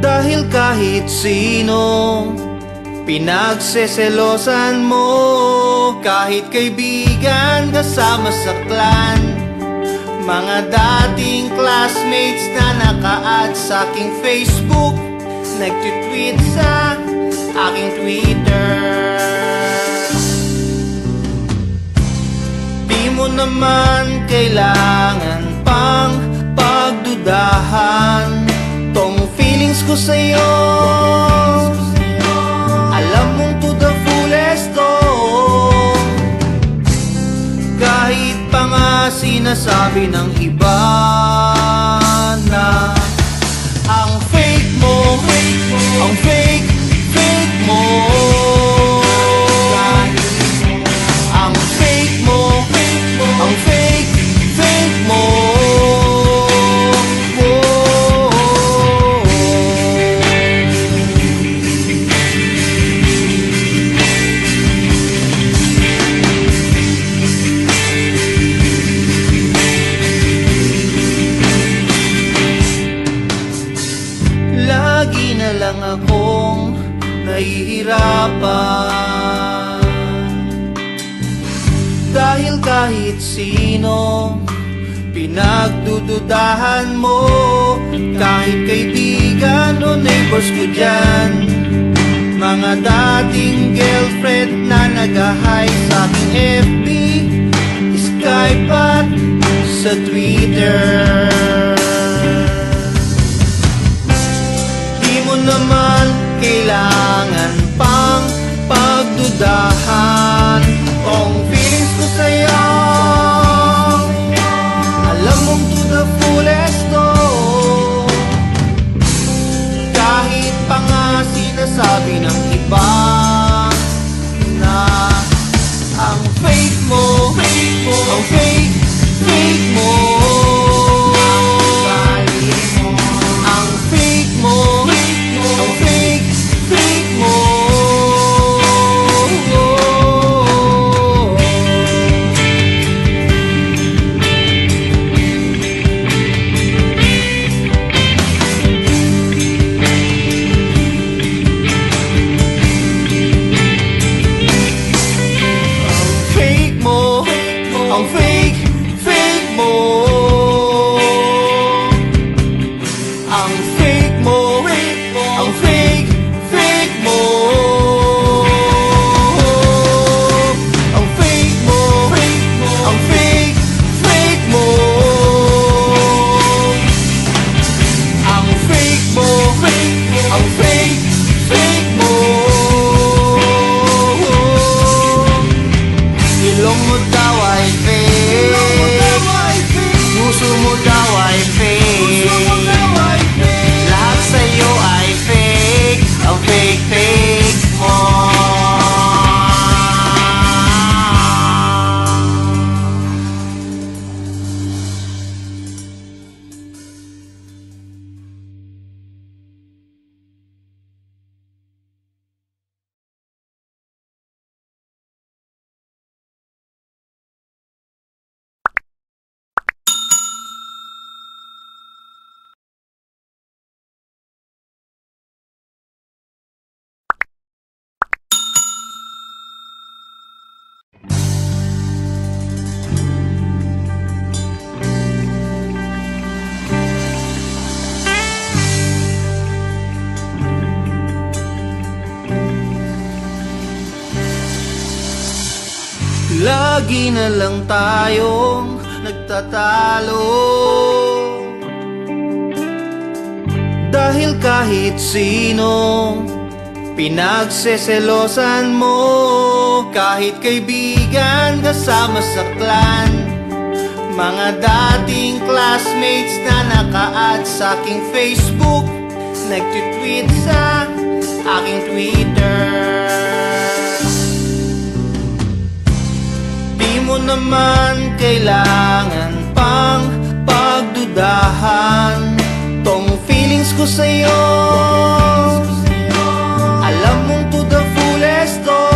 Dahil kahit sino Pinagseselosan mo. Kahit kaibigan kasama sa clan. Mga dating classmates na naka-add sa aking Facebook. Nagtitweet sa aking Twitter naman kailangan pang pagdudahan. Tong feelings ko sa'yo Alam mong to the fullest to Kahit pa nga sinasabi ng iba na Ang fake mo, ang fake, fake mo Pinagdududahan mo Kahit kaibigan o neighbors ko dyan. Mga dating girlfriend na nag-hi sa aking FB Skype at sa Twitter. Di mo naman kailangan pang pagdudahan to the fullest to. Kahit pa nga sinasabi ng iba Na ang fake mo Lagi na lang tayong nagtatalo. Dahil kahit sino Pinagseselosan mo. Kahit kaibigan kasama sa clan. Mga dating classmates na naka-add sa aking Facebook. Nagtitweet sa aking Twitter mo naman kailangan pang pagdudahan Tong feelings ko sa'yo. Alam mong to the fullest to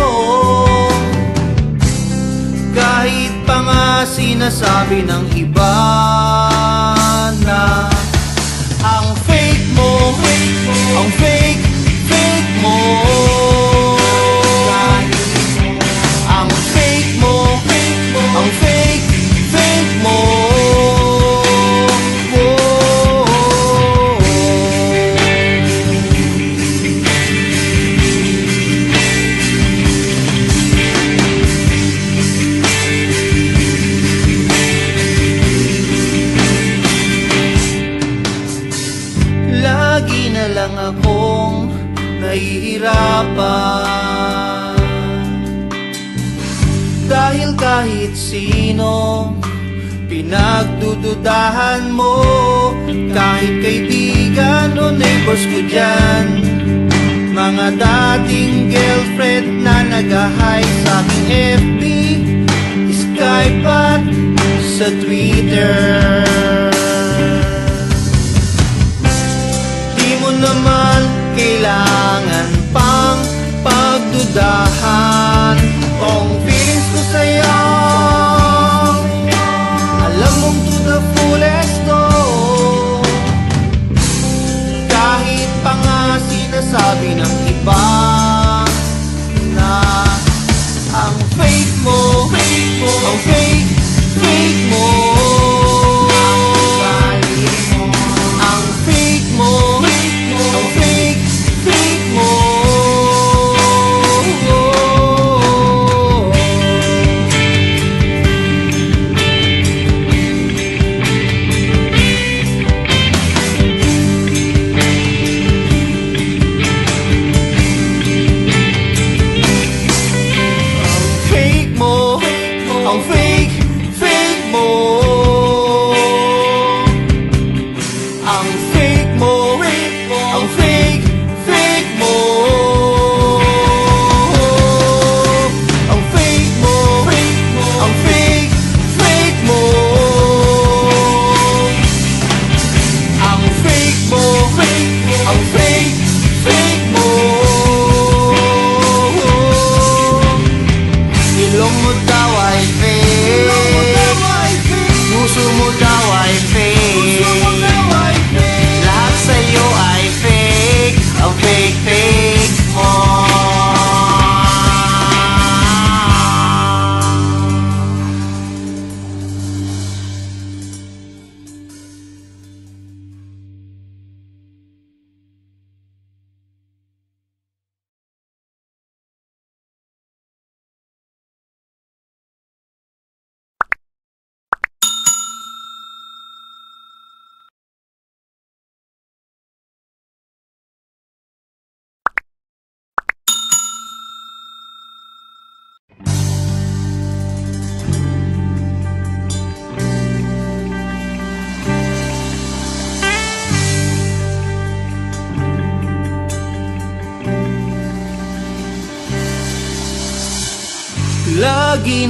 Kahit pa nga sinasabi ng iba na Ang fake mo, ang fake, fake mo Pinagdududahan mo Kahit kaibigan o neighbors ko dyan. Mga dating girlfriend na nag-hi sa FB Skype at sa Twitter. Di mo naman kailangan pang pagdudahan sinasabi ng iba Na ang fake mo, ang fake, fake mo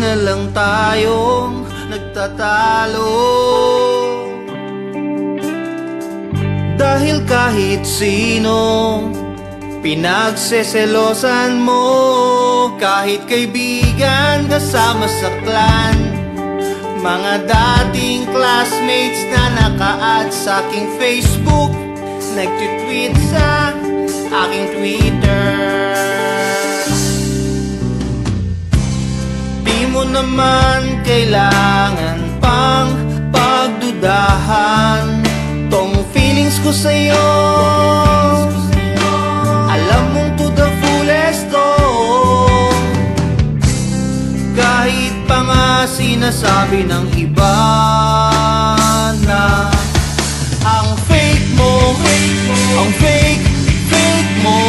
na lang tayong nagtatalo. Dahil kahit sino Pinagseselosan mo. Kahit kaibigan kasama sa clan. Mga dating classmates na naka-add sa aking Facebook. Nagtitweet sa aking Twitter naman kailangan pang pagdudahan. Tong feelings ko sa'yo Alam mong to the fullest to Kahit pa nga sinasabi ng iba na Ang fake mo, ang fake, fake mo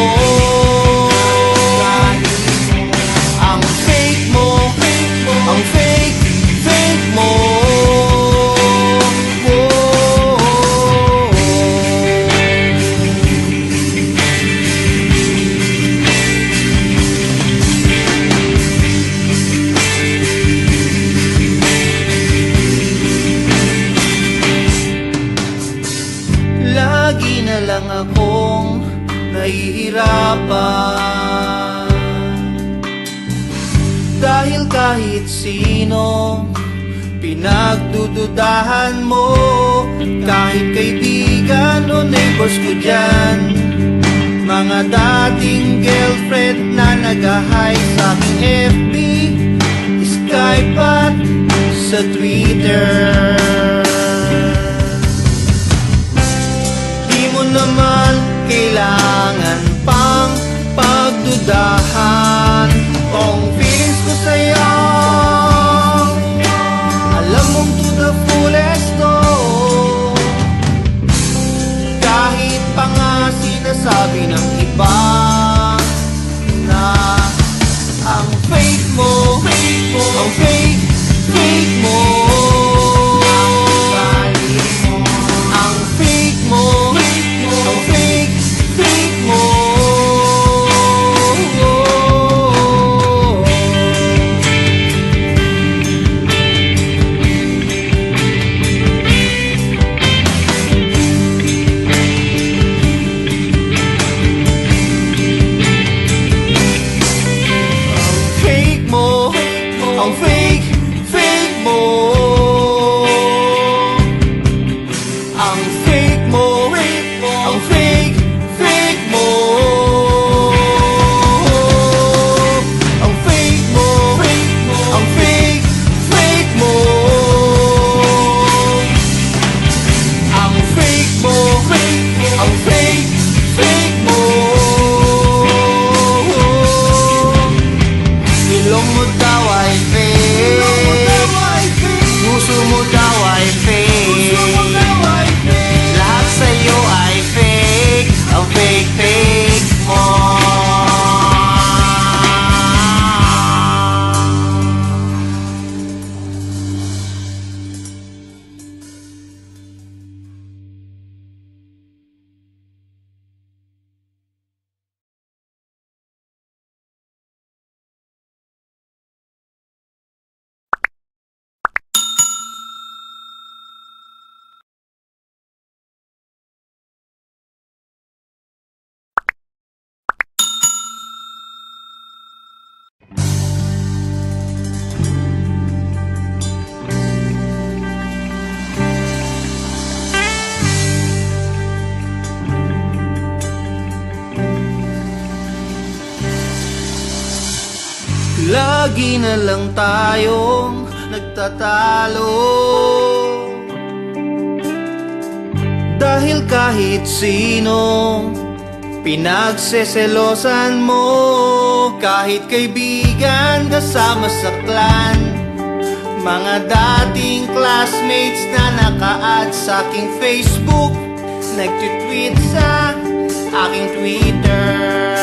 Pinagdududahan mo Kahit kaibigan o neighbors ko dyan Mga dating girlfriend na nag-hi sa FB Skype at sa Twitter. Di mo naman kailangan pang pagdudahan Kung lang tayong nagtatalo. Dahil kahit sino Pinagseselosan mo Kahit kaibigan kasama sa clan Mga dating classmates na naka-add sa aking Facebook Nagtitweet sa aking Twitter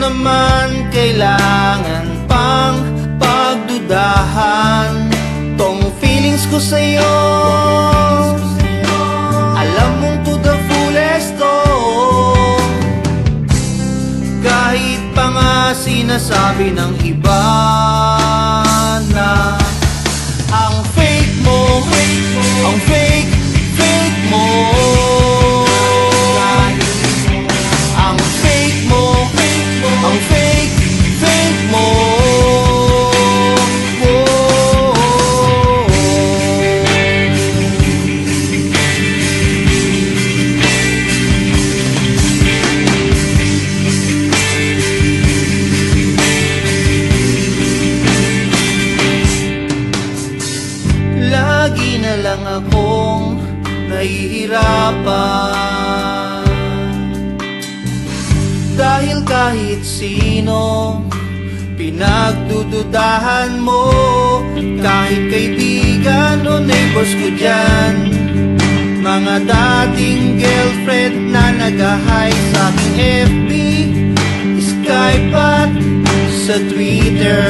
naman kailangan pang pagdudahan. Tong feelings ko sa'yo Alam mong to the fullest to Kahit pa nga sinasabi ng iba na Ang fake mo, ang fake, fake mo Dahil kahit sino Pinagdududahan mo. Kahit kaibigan o neighbors ko dyan Mga dating girlfriend na nag-hi sa FB Skype at sa Twitter.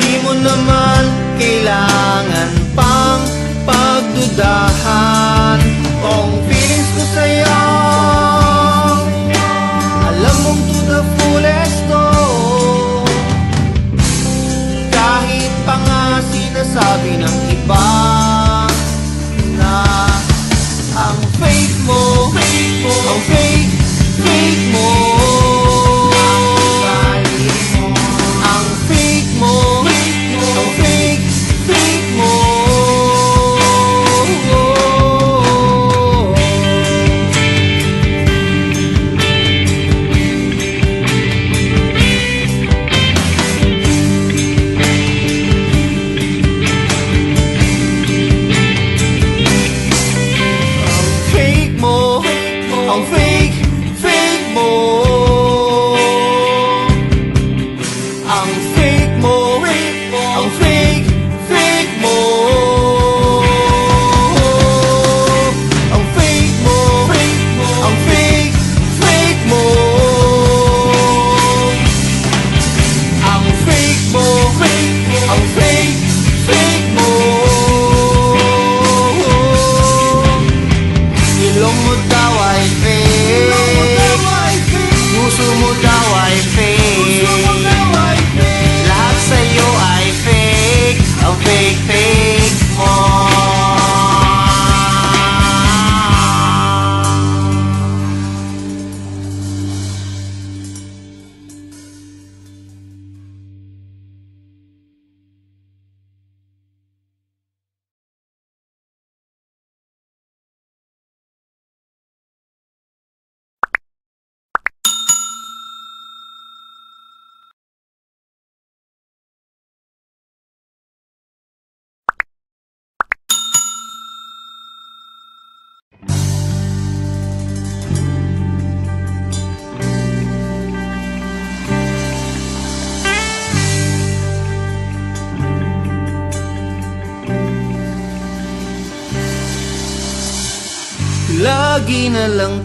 Di mo naman kailangan pang pagdudahan. Kung feelings ko sa'yo sinasabi ng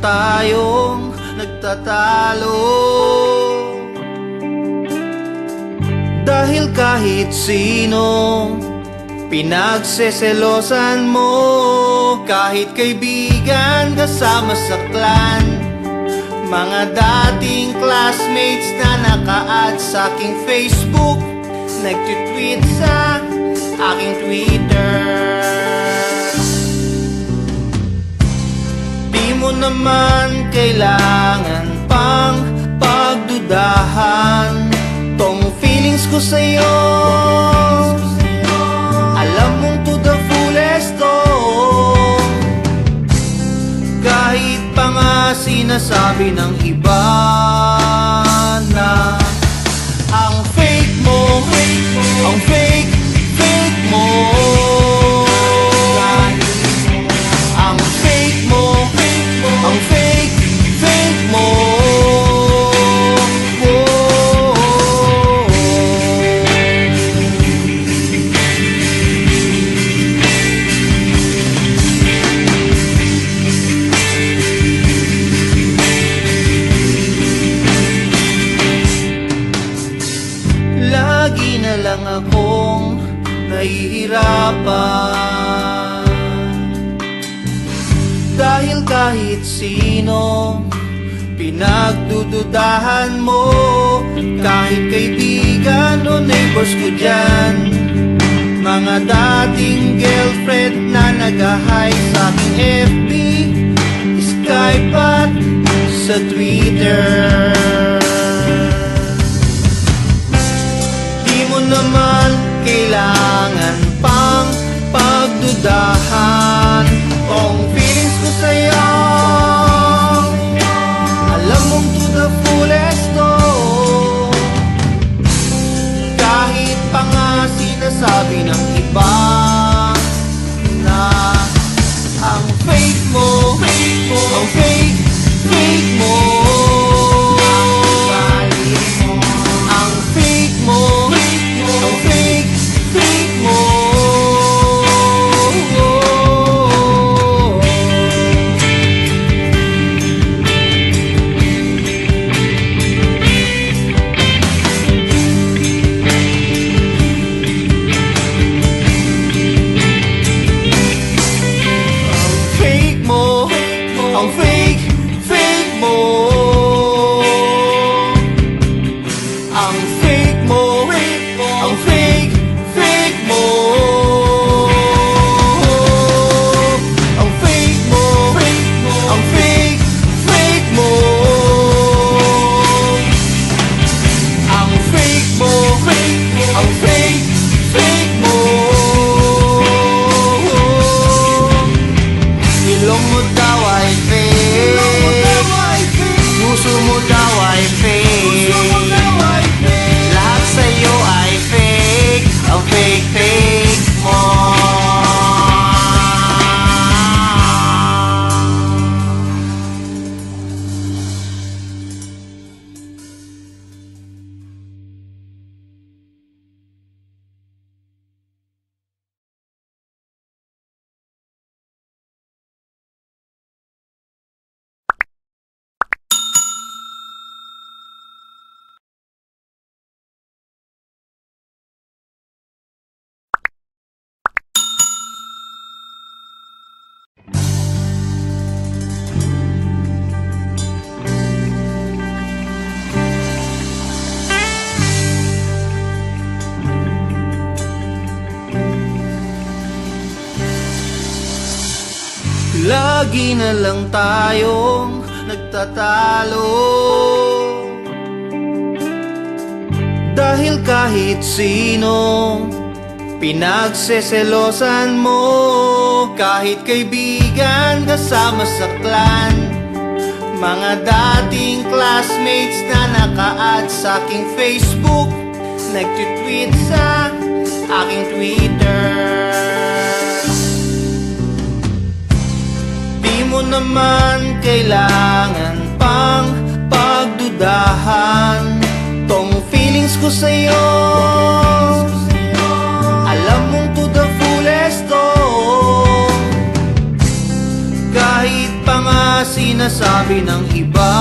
tayong nagtatalo. Dahil kahit sino Pinagseselosan mo Kahit kaibigan kasama sa clan Mga dating classmates na naka-add sa aking Facebook Nagtitweet sa aking Twitter naman kailangan pang pagdudahan Tong feelings ko sa'yo. Alam mong to the fullest oh. Kahit pa nga sinasabi ng iba na Ang fake mo, ang fake, kahit sino. Pinagdududahan mo Kahit kaibigan o neighbors ko dyan. Mga dating girlfriend na nag-hi sa aking FB Skype at sa Twitter. Di mo naman kailangan pang pagdudahan ang na lang tayong nagtatalo. Dahil kahit sino Pinagseselosan mo. Kahit kaibigan kasama sa klan Mga dating classmates na nakaad sa aking Facebook. Nagtitweet sa aking Twitter. mo naman kailangan pang pagdudahan Tong feelings ko sa'yo. Alam mong to the fullest oh. Kahit pa nga sinasabi ng iba.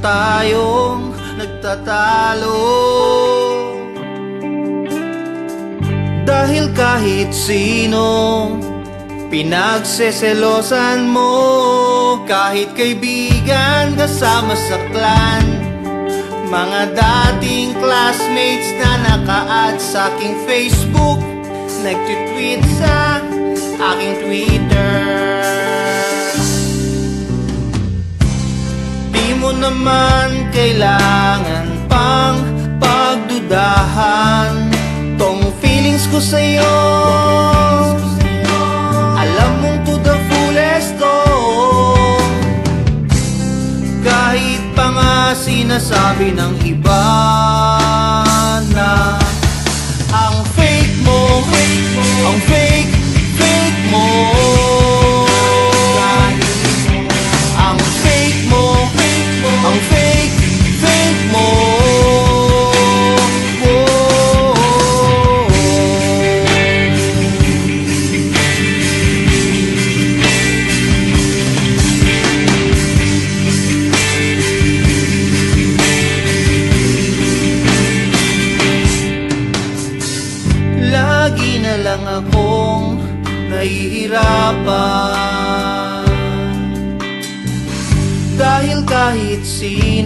Tayong nagtatalo. Dahil kahit sino Pinagseselosan mo. Kahit kaibigan kasama sa clan. Mga dating classmates na naka-add sa aking Facebook. Nagtitweet sa aking Twitter ko sa'yo. Alam mong to the fullest to Kahit pa nga sinasabi ng iba na Ang fake mo, ang fake, fake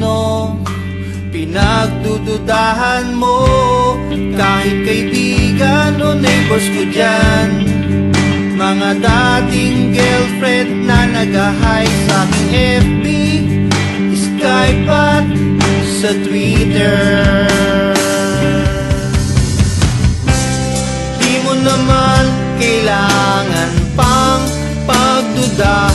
sino Pinagdududahan mo. Kahit kaibigan o neighbors ko dyan Mga dating girlfriend na nag-hi sa FB Skype at sa Twitter. Di mo naman kailangan pang pagdudahan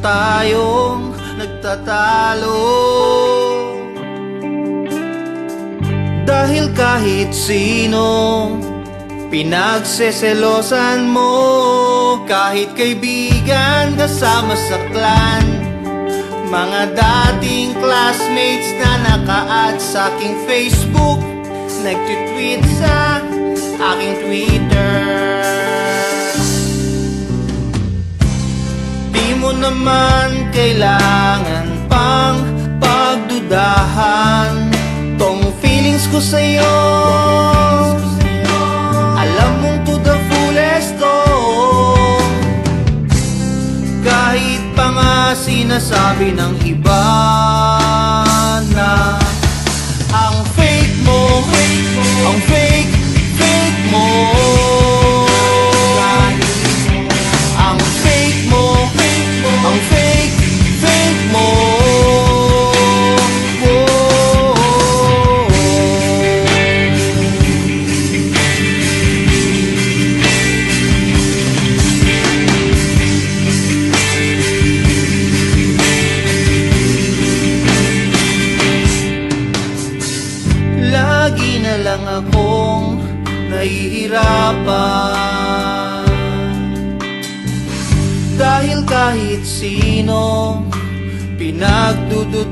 tayong nagtatalo. Dahil kahit sino Pinagseselosan mo Kahit kaibigan kasama sa clan Mga dating classmates na naka-add sa aking Facebook Nagtitweet sa aking Twitter naman kailangan pang pagdudahan. Tong feelings ko sa'yo. Alam mong to the fullest to Kahit pa sinasabi ng iba na Ang fake mo, ang fake, fake mo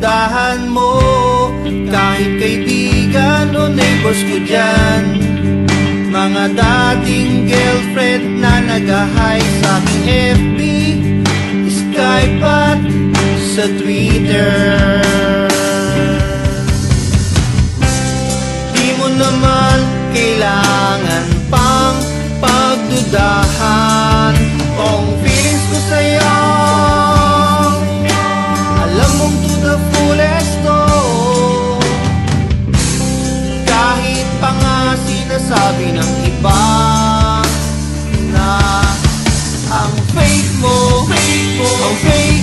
Pinagdududahan mo Kahit kaibigan o neighbors ko dyan Mga dating girlfriend na nag-hi sa FB Skype at sa Twitter. Di mo naman kailangan sabi ng iba na ang faith mo, faith mo, ang faith